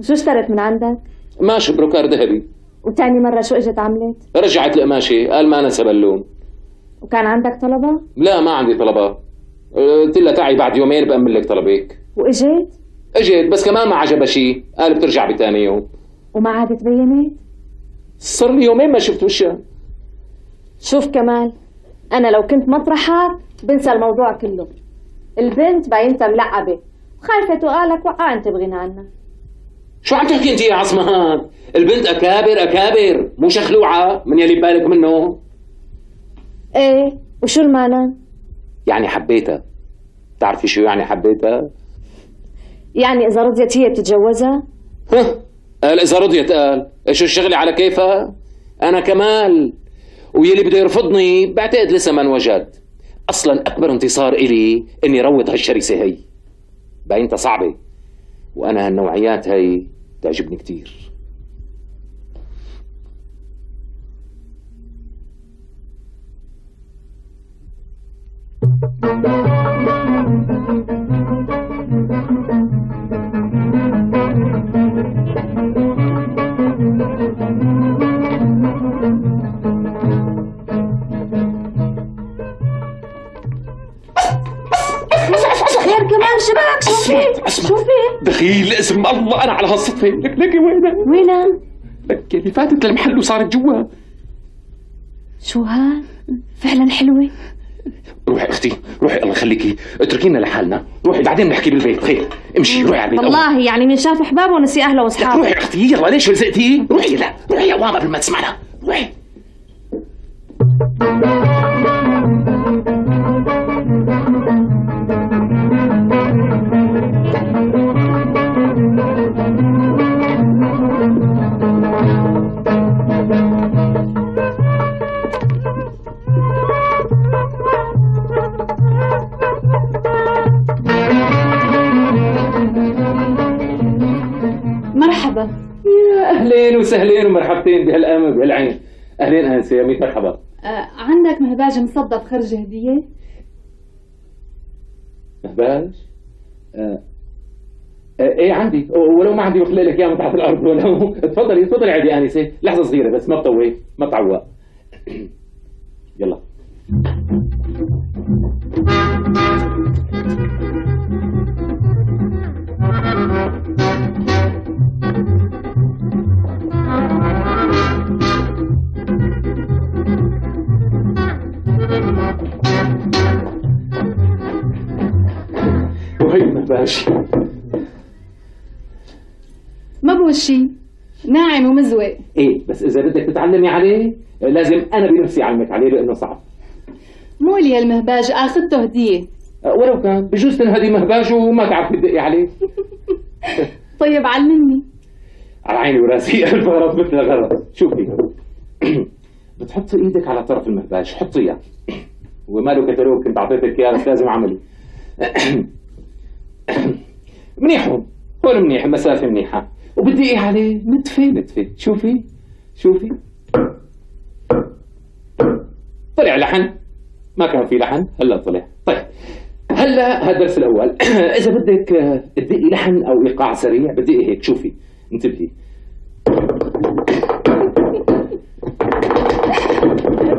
A: وشو اشترت من عندك؟
H: ماشي بروكار ذهبي.
A: وتاني مرة شو إجت عملت؟
H: رجعت القماشة قال ما نسى بالون
A: وكان عندك طلبة؟
H: لا ما عندي طلبات قلت لها تعي بعد يومين بأمن لك طلبك
A: وإجت؟
H: إجت بس كمان ما عجبها شيء قال بترجع بتاني يوم.
A: وما عادت بينت
H: صار لي يومين ما شفت وشها.
A: شوف كمال أنا لو كنت مطرحك بنسى الموضوع كله. البنت باينتها ملعبة. خايفة تقالك وقع أنت بغنى عنها.
H: شو عم تحكي أنت يا عصمان البنت أكابر أكابر. مو شخلوعة من يلي ببالك منه.
A: إيه وشو المعنى؟
H: يعني حبيتها. بتعرفي شو يعني حبيتها؟
A: يعني إذا رضيت هي بتتجوزها؟
H: ها؟ قال إذا رضيت. قال إيش الشغلة على كيفها؟ أنا كمال. ويلي بده يرفضني بعتقد لسه ما انوجد. أصلا أكبر انتصار إلي إني روض هالشرسة هي. باينتها صعبة وأنا هالنوعيات هي تعجبني كتير.
A: خير كمان شبك شو في شو في
H: دخيل اسم الله أنا على هالصدفة. لك لك وينها
A: وينها
H: لك اللي فاتت للمحل وصارت جوا.
A: شو ها فعلا حلوة؟
H: روحي أختي روحي الله يخليكي. اتركينا لحالنا. روحي بعدين نحكي بالبيت. خير امشي روحي على البيت. أول.
A: والله يعني من شاف أحبابه ونسي
H: أهله
A: وأصحابه.
H: روحي أختي يلا ليش لزقتي؟ روحي لا روحي يا ماما قبل ما تسمعنا. روحي. أهلين ومرحبتين بهالقامه بهالعين أهلين انسه يا ميت مرحبا.
C: آه عندك مهباج مصدف خرج هدية؟
H: مهباج؟ آه. آه إيه عندي. ولو ما عندي بخلق لك اياه من تحت الأرض ولو. تفضلي تفضلي عادي انسه لحظة صغيرة بس ما تطوي ما تعوق يلا. وهي المهباج
C: ما بوشي ناعم ومزوق.
H: إيه بس إذا بدك تتعلمي عليه لازم أنا بنفسي أعلمك عليه لأنه صعب.
C: مو لي هالمهباج أخذته هدية.
H: أه، ولو كان بجوز تنهدي مهباج وما تعرفي تدقي عليه.
C: طيب علمني.
H: على عيني وراسي ألف غرض مثل غرض. شوفي. بتحطي إيدك على طرف المهباج حطيها. وماله كتالوج كنت أعطيتك اياه بس لازم عملي منيح هون هون منيح المسافة منيحة. وبدي إيه عليه نتفة نتفة شوفي شوفي. طلع لحن. ما كان في لحن. هلا طلع. طيب. هلا هذا الدرس الأول. إذا بدك آه، تدقي لحن أو إيقاع سريع بدقي هيك. شوفي. انتبهي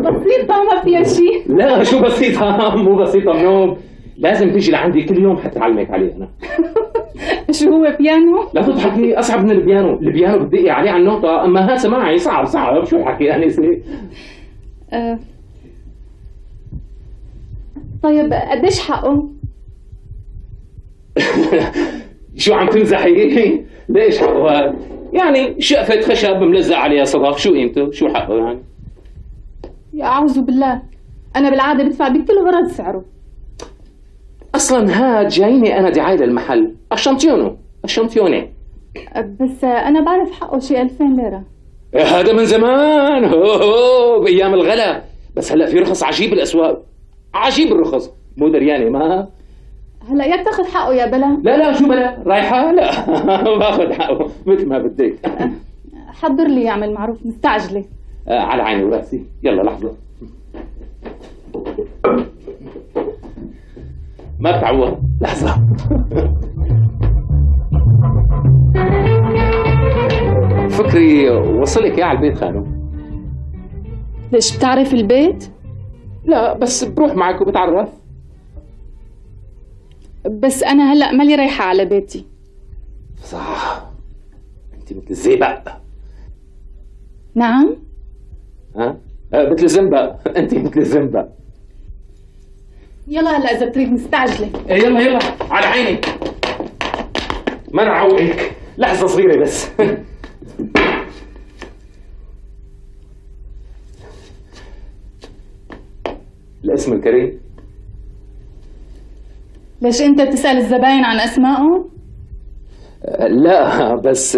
C: بسيطة ما فيها شيء
H: لا شو بسيطة؟ مو بسيطة منوب. لازم تيجي لعندي كل يوم حتى اعلمك عليه أنا.
C: شو هو بيانو؟
H: لا تضحكي أصعب من البيانو. البيانو بتدقي عليه على النوطة أما هذا سماعي صعب صعب. شو الحكي؟ انسه
C: آه. طيب قديش حقه؟
H: شو عم تمزحي ليش حقه هذا؟ يعني شقفة خشب ملزق عليها صدف. شو قيمته؟ شو حقه يعني؟
C: يا أعوذ بالله. أنا بالعادة بدفع بكل غرض سعره.
H: أصلا هاد جايني أنا دعاية للمحل. الشامبيونو. الشامبيوني.
C: آه، بس أنا بعرف حقه شي 2000 ليرة.
H: هذا من زمان. هو هو بايام الغلا. بس هلا في رخص عجيب بالاسواق عجيب الرخص. مو دريانه ما.
G: هلا يا بتاخذ حقه يا بلا؟
H: لا لا شو بلا؟ رايحة؟ لا. باخذ حقه مثل ما بدك.
G: حضر لي يعمل معروف مستعجلة.
H: آه، على عيني وراسي. يلا لحظة. ما بتعوض لحظة. فكري وصلك يا على البيت خانو.
G: ليش بتعرف البيت؟
H: لا بس بروح معك وبتعرف.
G: بس أنا هلأ مالي رايحة على بيتي.
H: صح. انت مثل الزئبق.
G: نعم؟
H: ها؟ آه، مثل الزنبق. انت مثل الزنبق.
G: يلا هلا إذا بتريد مستعجلة.
H: إيه، يلا يلا. على عيني. ما نعوقك لحظة صغيرة بس. الاسم الكريم.
G: ليش أنت بتسأل الزباين عن
H: أسمائهم؟ لا بس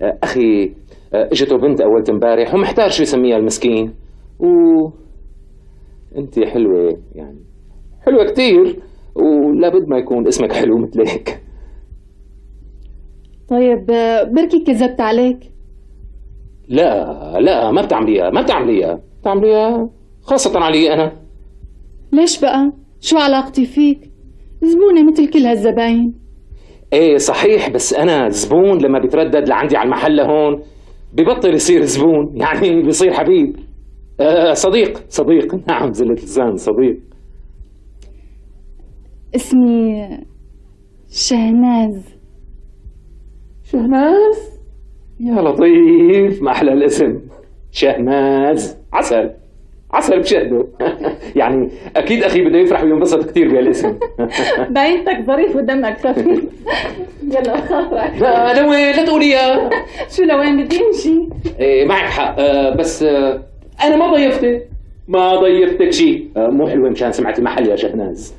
H: أخي اجته بنت أول امبارح ومحتار شو يسميها المسكين. و أنت حلوة يعني. حلوة كتير ولابد ما يكون اسمك حلو مثلك
G: طيب آه، بركي كذبت عليك؟
H: لا لا ما بتعمليها ما بتعمليها بتعمليها خاصة علي أنا.
G: ليش بقى؟ شو علاقتي فيك؟ زبونة مثل كل هالزباين.
H: إيه صحيح بس أنا زبون لما بيتردد لعندي على المحل لهون ببطل يصير زبون يعني بيصير حبيب. آه صديق صديق. نعم زلة لسان صديق.
G: اسمي شهناز.
H: شهناز؟ يا لطيف ما أحلى الاسم. شهناز. عسل. عسل بشهده يعني أكيد أخي بده يفرح وينبسط كثير بهالاسم.
G: باينتك ظريف ودمك خفيف. يلا خاطرك
H: لا لوين لا تقوليها
G: شو لوين بدي أمشي؟
H: إيه معك حق. آه بس آه أنا ما ضيفتك. ما ضيفتك شيء آه مو حلوة مشان سمعه المحل يا شهناز.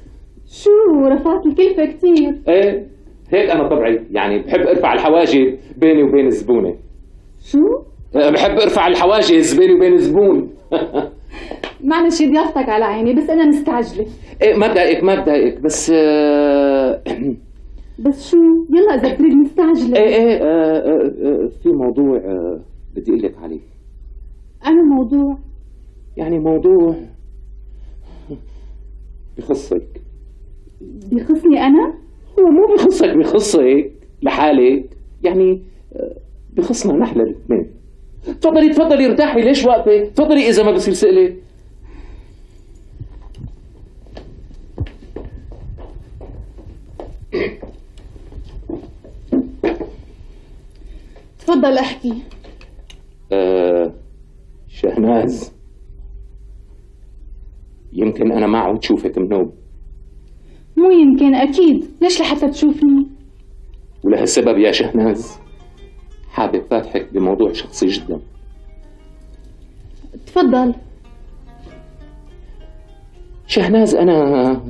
G: شو رفعت الكلفة كتير
H: إيه هيك أنا طبعي يعني بحب أرفع الحواجز بيني وبين الزبونة.
G: شو؟
H: آه بحب أرفع الحواجز بيني وبين الزبون.
G: معلش ضيافتك على عيني بس أنا مستعجلة.
H: إيه ما بدايق ما بدايق بس آه
G: بس شو؟ يلا إذا بتريد مستعجلة.
H: إيه إيه آه آه آه في موضوع آه بدي أقول لك عليه.
G: أنا موضوع؟
H: يعني موضوع بخصك.
G: بيخصني أنا؟
H: هو مو بخصك بخصك لحالك يعني آه، بخصنا نحن الاثنين تفضلي تفضلي ارتاحي. ليش واقفة تفضلي إذا ما بصير سألك
G: تفضل أحكي.
H: آه شهناز. يمكن أنا ما عود شوفك منوب
G: مو يمكن أكيد. ليش لحتى تشوفني؟
H: ولهالسبب يا شهناز حابب فاتحك بموضوع شخصي جدا.
G: تفضل.
H: شهناز أنا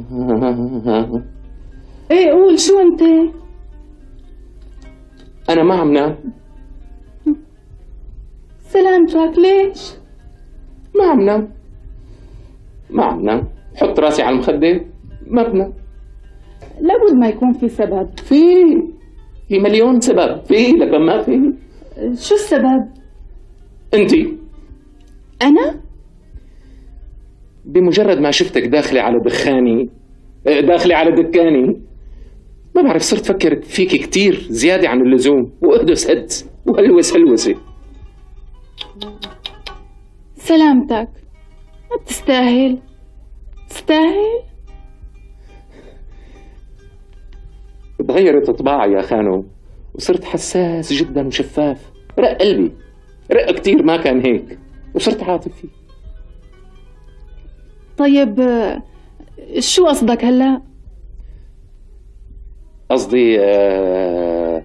G: إيه قول شو أنت؟
H: أنا ما عم نام.
G: سلامتك ليش؟
H: ما عم نام. ما عم نام. حط راسي على المخدة. ما بنام.
G: لابد ما يكون في سبب.
H: في في مليون سبب. في لكن ما في.
G: شو السبب؟
H: أنت.
G: أنا؟
H: بمجرد ما شفتك داخلة على دخاني آه، داخلة على دكاني ما بعرف صرت فكر فيك كتير زيادة عن اللزوم. واهدس هدس وهلوس هلوسة.
G: سلامتك. ما بتستاهل. تستاهل؟
H: تغيرت طباعي يا خانو. وصرت حساس جدا وشفاف رق قلبي. رق كتير ما كان هيك. وصرت عاطفي.
G: طيب شو قصدك هلأ؟
H: قصدي آه،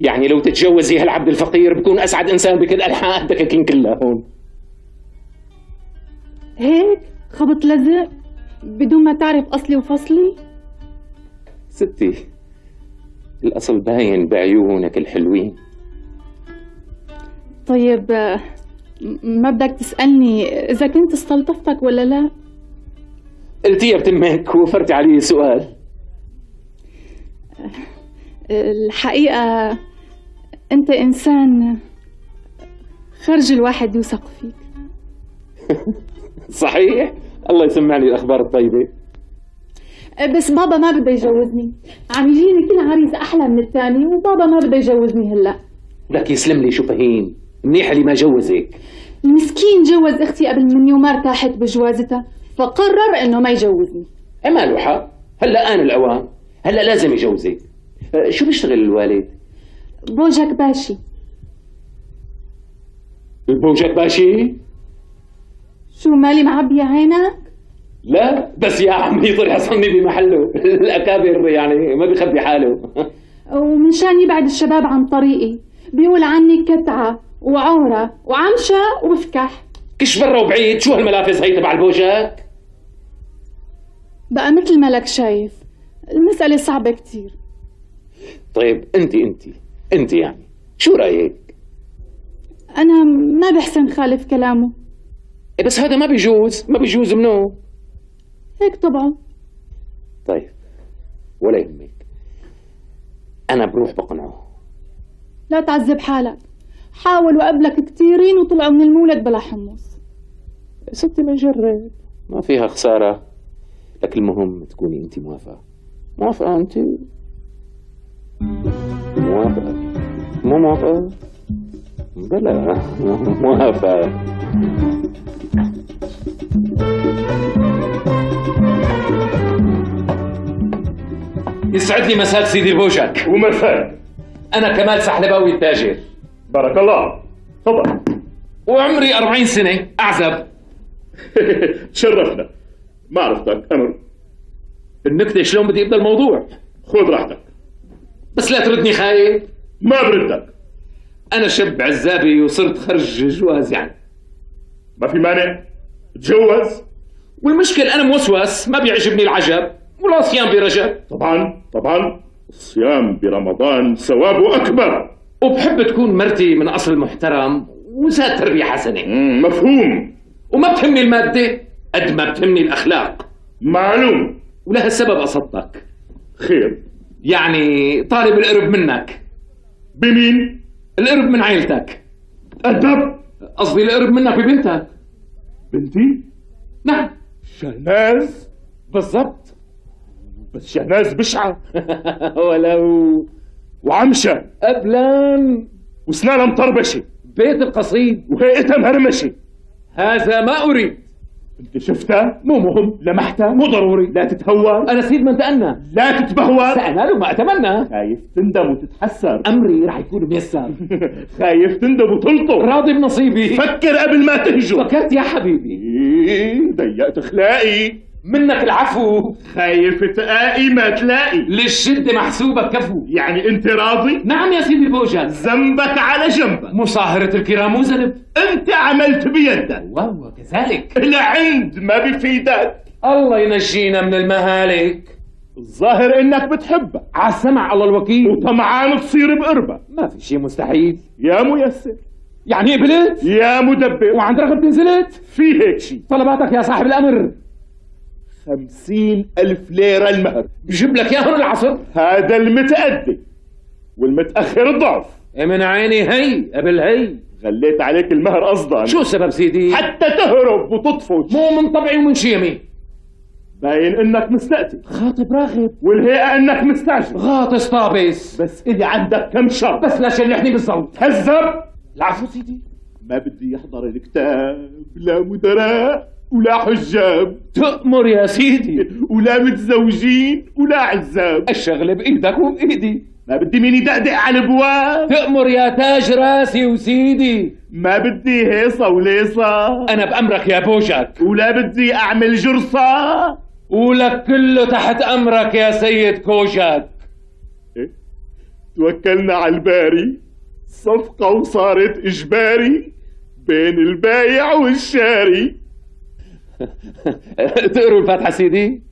H: يعني لو تتجوزي هالعبد الفقير بكون أسعد إنسان بكل انحاء الدكاكين كلها هون.
G: هيك؟ خبط لزق؟ بدون ما تعرف أصلي وفصلي؟
H: ستي الاصل باين بعيونك الحلوين.
G: طيب ما بدك تسألني إذا كنت استلطفتك ولا لا؟
H: قلتي يا بتمك ووفرتي علي سؤال.
G: الحقيقة أنت إنسان خرج الواحد يوثق فيك.
H: صحيح؟ الله يسمعني الأخبار الطيبة.
G: بس بابا ما بده يجوزني. عم يجيني كل عريس أحلى من الثاني وبابا ما بده يجوزني هلأ.
H: لك يسلم لي شو فهين. منيح اللي ما جوزك.
G: المسكين جوز أختي قبل من يوم ما ارتاحت بجوازتها فقرر إنه ما يجوزني.
H: أما له حق هلأ آن الأوان هلأ لازم يجوزك. أه، شو بيشتغل الوالد؟
G: بوجك باشي.
H: بوجك باشي؟
G: شو مالي معبية عينك؟
H: لا بس يا عمي طلع صني بمحله. الأكابر يعني ما بيخبي حاله.
G: ومنشان يبعد الشباب عن طريقي. بيقول عني كتعة وعورة وعمشة وبفكح
H: كش برا وبعيد شو هالملافظ هي تبع البوجك
G: بقى مثل ما لك شايف. المسألة صعبة كتير.
H: طيب أنت أنت أنت يعني شو رأيك؟
G: أنا ما بحسن خالف كلامه.
H: بس هذا ما بيجوز ما بيجوز منه
G: هيك طبعه
H: طيب ولا يهمك. أنا بروح بقنعه.
G: لا تعذب حالك. حاول وقبلك كتيرين وطلعوا من المولد بلا حمص.
H: ستي بنجرب ما فيها خسارة. لكن المهم تكوني انت موافقة. موافقة انت. موافقة. مو موافقة؟ بلا. موافقة. يسعد لي مساك سيدي البوشك
I: ومساك
H: أنا كمال سحلباوي التاجر.
I: بارك الله. تفضل.
H: وعمري 40 سنة. أعزب.
I: تشرفنا ما عرفتك أمر.
H: النكتة شلون بدي أبدأ الموضوع؟
I: خذ راحتك.
H: بس لا تردني خايف.
I: ما بردك.
H: أنا شاب عزابي وصرت خرج جواز يعني
I: ما في مانع. تجوز.
H: والمشكل أنا موسوس ما بيعجبني العجب. ولا صيام برجب.
I: طبعا طبعا. الصيام برمضان ثوابه أكبر.
H: وبحب تكون مرتي من أصل محترم وذات تربية حسنة.
I: مم، مفهوم.
H: وما بتهمني المادة قد ما بتهمني الأخلاق.
I: معلوم.
H: ولهالسبب قصدتك
I: خير.
H: يعني طالب القرب منك.
I: بمين؟
H: القرب من عيلتك.
I: أدب.
H: قصدي القرب منك ببنتك.
I: بنتي؟
H: نعم.
I: شهناز
H: بالضبط.
I: بس شهناز بشعة.
H: ولو
I: وعمشة.
H: أبلان
I: وسنانها مطربشة
H: بيت القصيد.
I: وهيئتها مهرمشة
H: هذا ما أريد.
I: انت شفتها؟
H: مو مهم
I: لمحتها
H: مو ضروري
I: لا تتهور
H: أنا سيد من تأنى.
I: لا تتبهور
H: سأنال ما أتمنى.
I: خايف تندم وتتحسر.
H: أمري رح يكون ميسر.
I: خايف تندم وتلطم.
H: راضي بنصيبي.
I: فكر قبل ما تهجر.
H: فكرت يا حبيبي.
I: إيه، ضيقت خلاقي
H: منك العفو.
I: خايف تقاقي ما تلاقي.
H: للشدة محسوبة كفو.
I: يعني أنت راضي؟
H: نعم يا سيدي البوجان
I: ذنبك على جنبك
H: مصاهرة الكرام وزلب
I: أنت عملت بيدك.
H: وهو كذلك
I: العند ما بفيدك.
H: الله ينجينا من المهالك.
I: الظاهر إنك بتحبها
H: على السمع الله الوكيل.
I: وطمعان تصير بقربها
H: ما في شيء مستحيل.
I: يا ميسر.
H: يعني قبلت
I: يا مدبر.
H: وعند رغبتي نزلت؟
I: في هيك شيء.
H: طلباتك يا صاحب الأمر.
I: خمسين ألف ليرة المهر.
H: بجيب لك إياهم العصر
I: هذا المتأدي والمتأخر ضعف
H: من عيني هي قبل هي
I: غليت عليك المهر قصدا
H: شو السبب سيدي؟
I: حتى تهرب وتطفش
H: مو من طبعي ومن شيمي.
I: باين إنك مستأتي.
H: خاطب راغب.
I: والهيئة إنك مستعجل.
H: غاطس طابس
I: بس إذا عندك كم شرط.
H: بس لا شلحني بالصوت
I: هزر
H: العفو سيدي.
I: ما بدي يحضر الكتاب لا مدراء. ولا حجاب.
H: تأمر يا سيدي.
I: ولا متزوجين ولا عزاب.
H: الشغل بإيدك وبإيدي.
I: ما بدي مين يدقدق على الابواب
H: تأمر يا تاج راسي وسيدي.
I: ما بدي هيصة وليصة.
H: أنا بأمرك يا بوجك.
I: ولا بدي أعمل جرصة.
H: ولك كله تحت أمرك يا سيد كوجك.
I: إيه؟ توكلنا على الباري. صفقة وصارت إجباري بين البايع والشاري.
H: تقروا الفاتحة سيدي؟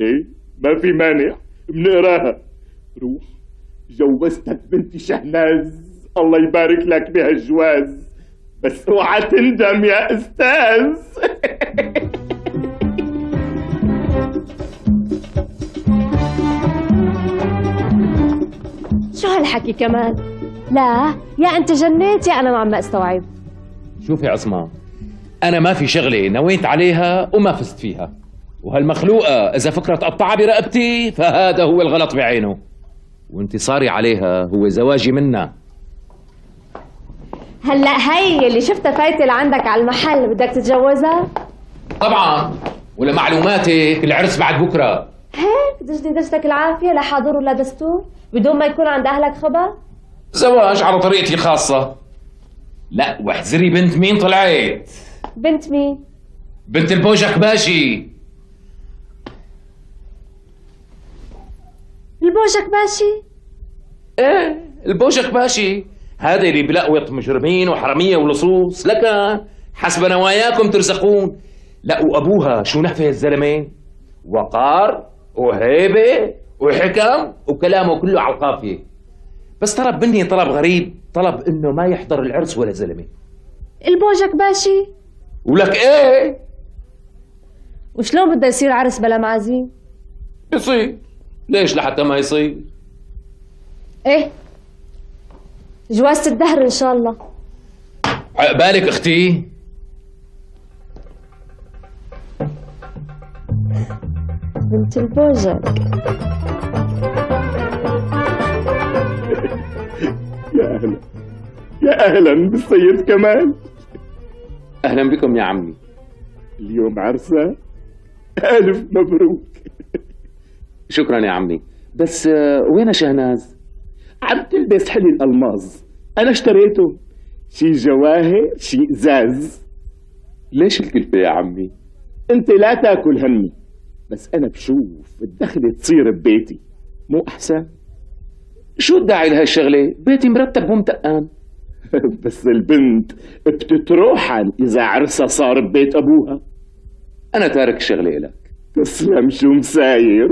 I: إيه ما في مانع. بنقراها. روح جوزتك بنتي شهناز. الله يبارك لك بهالجواز بس اوعى تندم يا أستاذ.
A: شو هالحكي كمان؟ لا يا أنت جنيت يا أنا ما عم استوعب
H: شوفي عصمان أنا ما في شغله نويت عليها وما فزت فيها. وهالمخلوقة إذا فكرة تقطعها برقبتي فهذا هو الغلط بعينه. وانتصاري عليها هو زواجي منها
A: هلأ هي اللي شفتها فايته لعندك على المحل بدك تتجوزها؟
H: طبعا. ولمعلوماتك العرس بعد بكرة.
A: هيك؟ تجدي دشتك العافية لا حاضر ولا دستور؟ بدون ما يكون عند أهلك خبر؟
H: زواج على طريقتي الخاصه لا واحذري بنت مين طلعت.
A: بنت مين؟
H: بنت البوجك باشي
A: البوجك ماشي؟
H: إيه البوجك باشي هذا اللي بلقوط مجرمين وحرامية ولصوص. لك حسب نواياكم ترزقون. لا وأبوها شو نحفه الزلمه وقار وهيبة وحكم وكلامه كله على القافية. بس طلب مني طلب غريب. طلب إنه ما يحضر العرس ولا زلمة.
A: البوجك ماشي؟
H: ولك إيه؟
A: وشلون بده يصير عرس بلا معازيم
H: يصير. ليش لحتى ما يصير؟
A: إيه. جوازة الدهر إن شاء الله.
H: عقبالك أختي.
A: بنت البوجك
I: يا أهلا. يا أهلا بالسيد كمال.
H: أهلا بكم يا عمي.
I: اليوم عرسة. ألف مبروك.
H: شكرا يا عمي. بس آه، وين شهناز؟
I: عم تلبس حلي الالماظ أنا اشتريته. شي جواهر شي إزاز.
H: ليش الكلفة يا عمي؟
I: أنت لا تأكل همي. بس أنا بشوف الدخلة تصير ببيتي. مو أحسن؟
H: شو الداعي لهالشغلة؟ بيتي مرتب ومتقان
I: بس البنت بتتروحن إذا عرسها صار ببيت أبوها.
H: أنا تارك الشغله لك.
I: تسلم شو مساير؟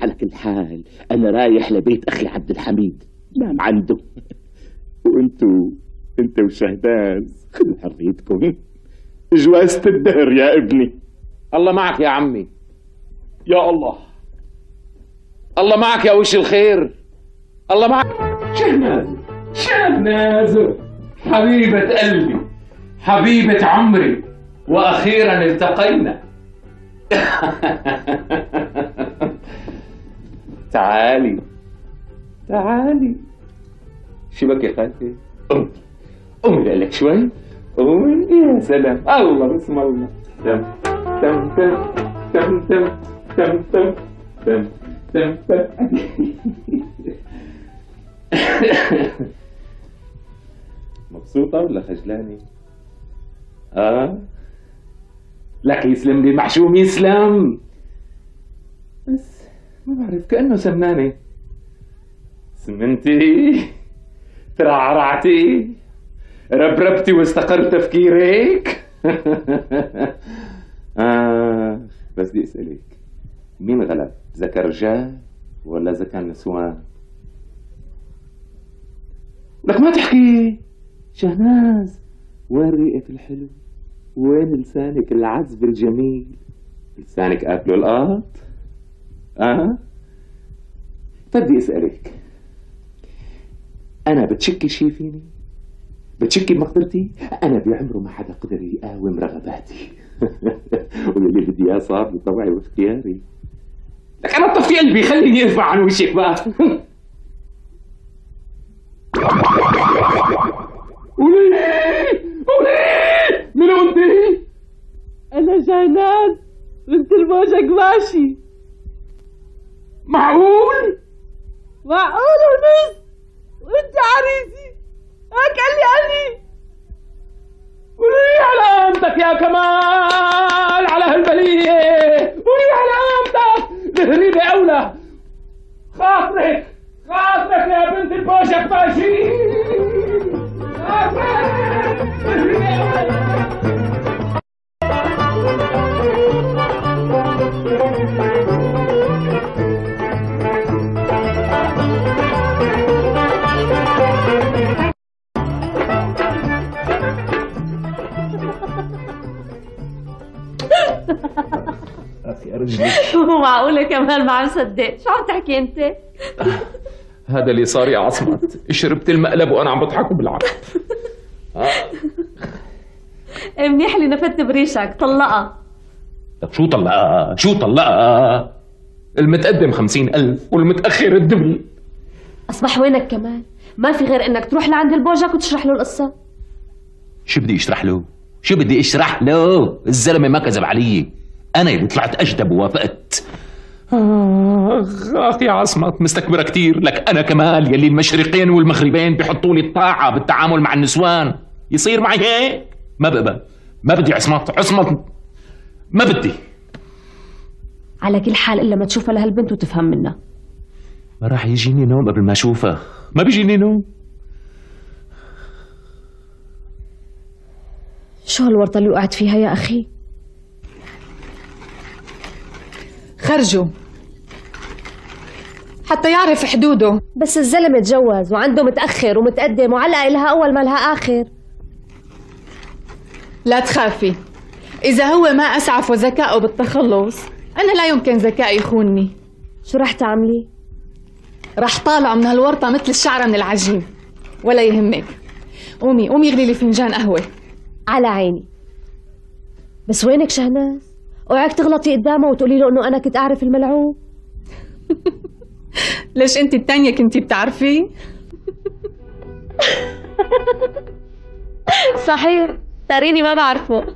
I: على كل حال أنا رايح لبيت أخي عبد الحميد. نام عنده. وأنتو انت وشهداز خذوا حريتكم. جوازة الدهر يا ابني.
H: الله معك يا عمي.
I: يا الله.
H: الله معك يا وش الخير. الله معك.
J: شهناز شهناز حبيبة قلبي حبيبة عمري وأخيرا التقينا.
H: تعالي تعالي. شو بك يا خالتي؟ قومي قومي لك شوي؟ قومي يا سلام. الله بسم الله تم تم تم تم تم تم تم تم تم تم. مبسوطة ولا خجلانة؟ آه؟ لك يسلم لي المحشوم يسلم. بس ما بعرف كأنه سمنانة. سمنتي؟ ترعرعتي؟ ربربتي واستقر تفكيرك؟ آه بس بدي أسألك مين غلب ذكر رجال ولا ذكر نسوان؟ لك ما تحكي. شهناز وين ريقك الحلو؟ وين لسانك العذب الجميل لسانك اكله القط آه؟ بدي أسألك. أنا بتشكي شي فيني؟ بتشكي بمقدرتي؟ أنا بعمره ما حدا قدر يقاوم رغباتي. واللي بدي إياه صار بطبعي واختياري. لك أنا طفي قلبي خليني ارفع عن وشك بقى
J: قولي قولي من انت؟
E: أنا شهناز بنت البوجك ماشي
J: معقول؟
E: معقول ونص وانت عريسي! هيك قال لي قال
J: قولي على قامتك يا كمال! على هالبلية! قولي على قامتك الهريبة أولى خاطرك! خاطرك يا بنت البوشك ماشي
A: معقوله كمان ما عم صدق شو عم تحكي أنت؟
H: هذا اللي صار يا عصمت شربت المقلب وأنا عم بضحك وبلعب
A: إيه منيح اللي نفدت بريشك. طلقها.
H: طب شو طلقها؟ شو طلقها؟ المتقدم خمسين ألف والمتأخر الدبل
A: أصبح وينك كمان؟ ما في غير إنك تروح لعند البوجك وتشرح له القصة.
H: شو بدي أشرح له؟ شو بدي أشرح له؟ الزلمة ما كذب علي. أنا اللي طلعت أجدب ووافقت. اخ اخ يا عصمت مستكبرة كتير. لك أنا كمال يلي المشرقين والمغربين بيحطوا لي الطاعه بالتعامل مع النسوان. يصير معي هيك؟ ما بقبل. ما بدي عصمت عصمت ما بدي.
A: على كل حال إلا ما تشوفها لهالبنت وتفهم منها.
H: ما راح يجيني نوم قبل ما أشوفها. ما بيجيني نوم.
A: شو هالورطة اللي وقعت فيها يا أخي؟
G: خرجوا. حتى يعرف حدوده.
A: بس الزلمة تجوز وعنده متأخر ومتقدم وعلقة إلها أول ما لها آخر.
G: لا تخافي. إذا هو ما أسعف وذكائه بالتخلص أنا لا يمكن ذكائي يخونني.
A: شو رح تعملي؟
G: رح طالعه من هالورطة مثل الشعرة من العجين. ولا يهمك. قومي قومي اغلي لي فنجان قهوة.
A: على عيني. بس وينك شهناز؟ أوعك تغلطي قدامه وتقولي له إنه أنا كنت أعرف الملعوب
G: ليش أنت التانية كنتي بتعرفي؟
A: صحيح تريني ما بعرفه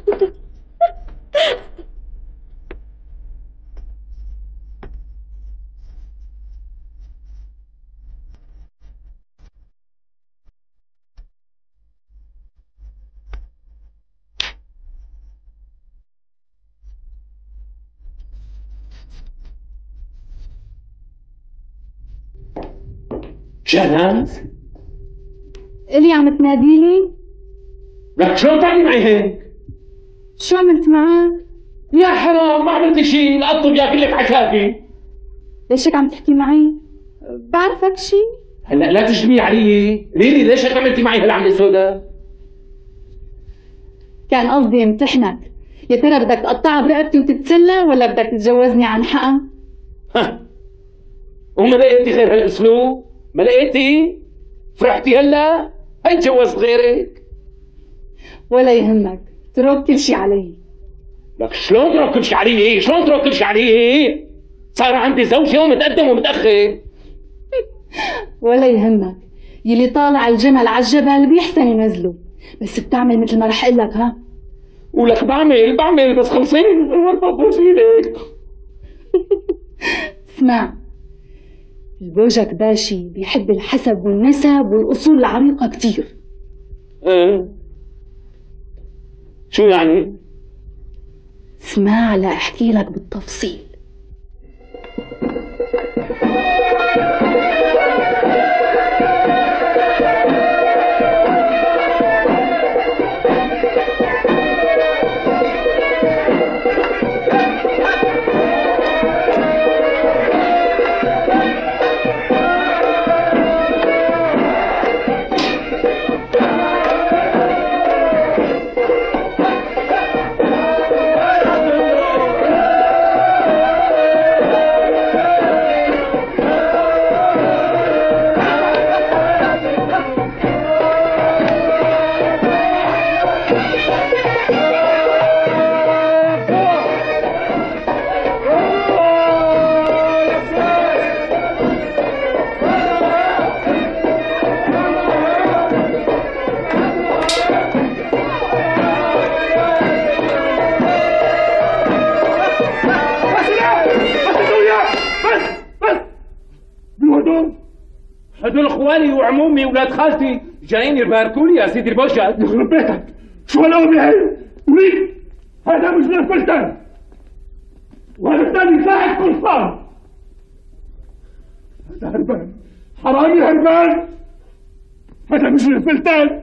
H: شهناز
G: اللي عم تناديلي؟
H: لك شلون تعملي معي هيك؟
G: شو عملت معك؟
H: يا حرام ما عملت شيء القطب ياكل لك عشاكي
G: ليش هيك عم تحكي معي؟ بعرفك شي؟
H: هلأ لا تجني علي ليلي ليش هيك عملتي معي هالعملة السوداء؟
G: كان قصدي امتحنك يا ترى بدك تقطعها برقبتي وتتسلى ولا بدك تتجوزني عن حقها؟
H: ها وما لقيتي غير هالاسلوب؟ ما لقيتي؟ فرحتي هلا؟ هي تجوزت غيرك
G: ولا يهمك اترك كل شي علي
H: لك شلون ترك كل شيء علي؟ شلون ترك كل شيء علي؟ صار عندي زوجة ومتقدم ومتأخر
G: ولا يهمك يلي طالع الجمل على الجبل بيحسن ينزله بس بتعمل مثل ما رح أقول لك ها
H: ولك بعمل بعمل بس خلصيني من اول ما
G: إيدك البوجك باشي بيحب الحسب والنسب والأصول العريقة كتير.
H: إيه شو يعني؟
G: اسمع لأحكي لك بالتفصيل.
H: ولاد خالتي جايين يباركوا لي يا سيدي الباشا يخرب بيتك شو هالقوم هي وليد هذا مش الفلتان وهذا الثاني صاحب قرصان هذا هربان حرامي هربان. هذا مش الفلتان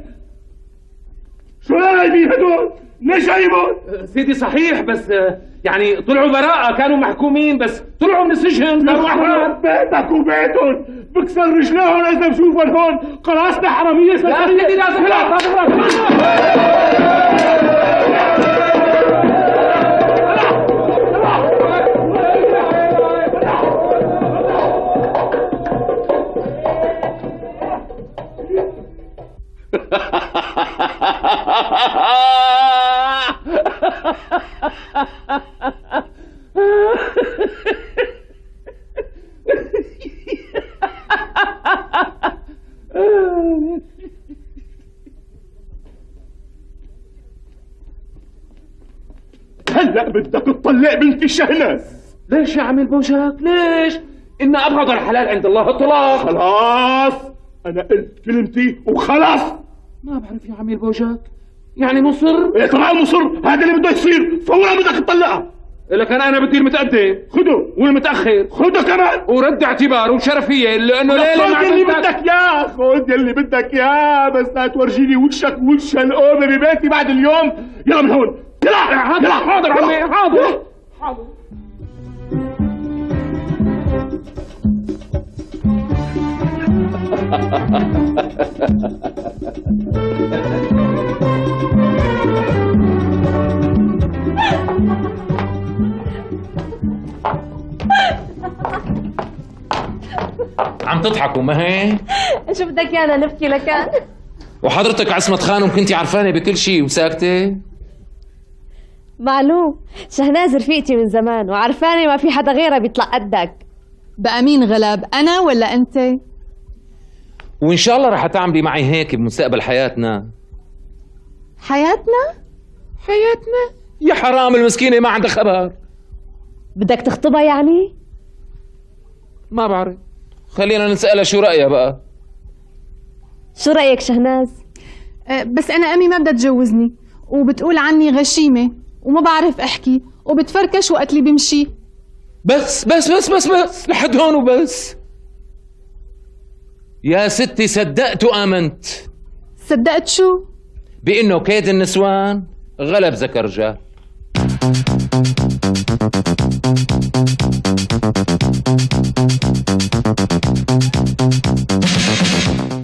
H: شو هاي هدول ليش عيبون سيدي صحيح بس يعني طلعوا براءة كانوا محكومين بس طلعوا من السجن صاروا أحرار بيتك وبيتهم بكسر رجلاه ولازم شوفه لهون قراصنة حرامية سكرية. يا سيدي لازم لا
I: Ha ha ha ha ha! تطلع بنتي شهناز
H: ليش يا عمي البوشاك؟ ليش؟ إن أبغض الحلال عند الله الطلاق.
I: خلاص. أنا قلت كلمتي وخلاص.
H: ما بعرف يا عمي البوشاك. يعني مصر؟
I: إيه طبعا مصر. هذا اللي بده يصير. فورا بدك تطلقها.
H: لكن أنا بدي المتقدم
I: خده.
H: والمتأخر.
I: خده كمان.
H: ورد اعتبار وشرفية. لأنه ليلة
I: خد
H: مع
I: اللي. بدك اياه خد اللي بدك اياه بس لا تورجيني وشك وش الأوبة ببيتي بعد اليوم. يلا من هون. يلا
H: حاضر حاضر عمي. حاضر. عم تضحكوا ما هيك؟
A: شو بدك يانا نبكي لكان
H: وحضرتك عصمة خانم كنتي عرفانة بكل شيء وساكتة؟
A: معلوم. شهناز رفيقتي من زمان وعرفاني ما في حدا غيرها بيطلع قدك.
C: بقى مين غلب أنا ولا أنت؟
H: وإن شاء الله رح تعملي معي هيك بمستقبل حياتنا.
C: حياتنا؟
H: حياتنا؟ يا حرام المسكينة ما عندها خبر.
A: بدك تخطبها يعني؟
H: ما بعرف. خلينا نسألها شو رأيها بقى.
A: شو رأيك شهناز؟
C: أه، بس أنا أمي ما بدها تجوزني وبتقول عني غشيمة. وما بعرف أحكي وبتفركش وقت اللي بمشي.
H: بس بس بس بس بس لحد هون وبس. يا ستي صدقت وآمنت.
C: صدقت شو؟
H: بأنه كيد النسوان غلب ذكر رجال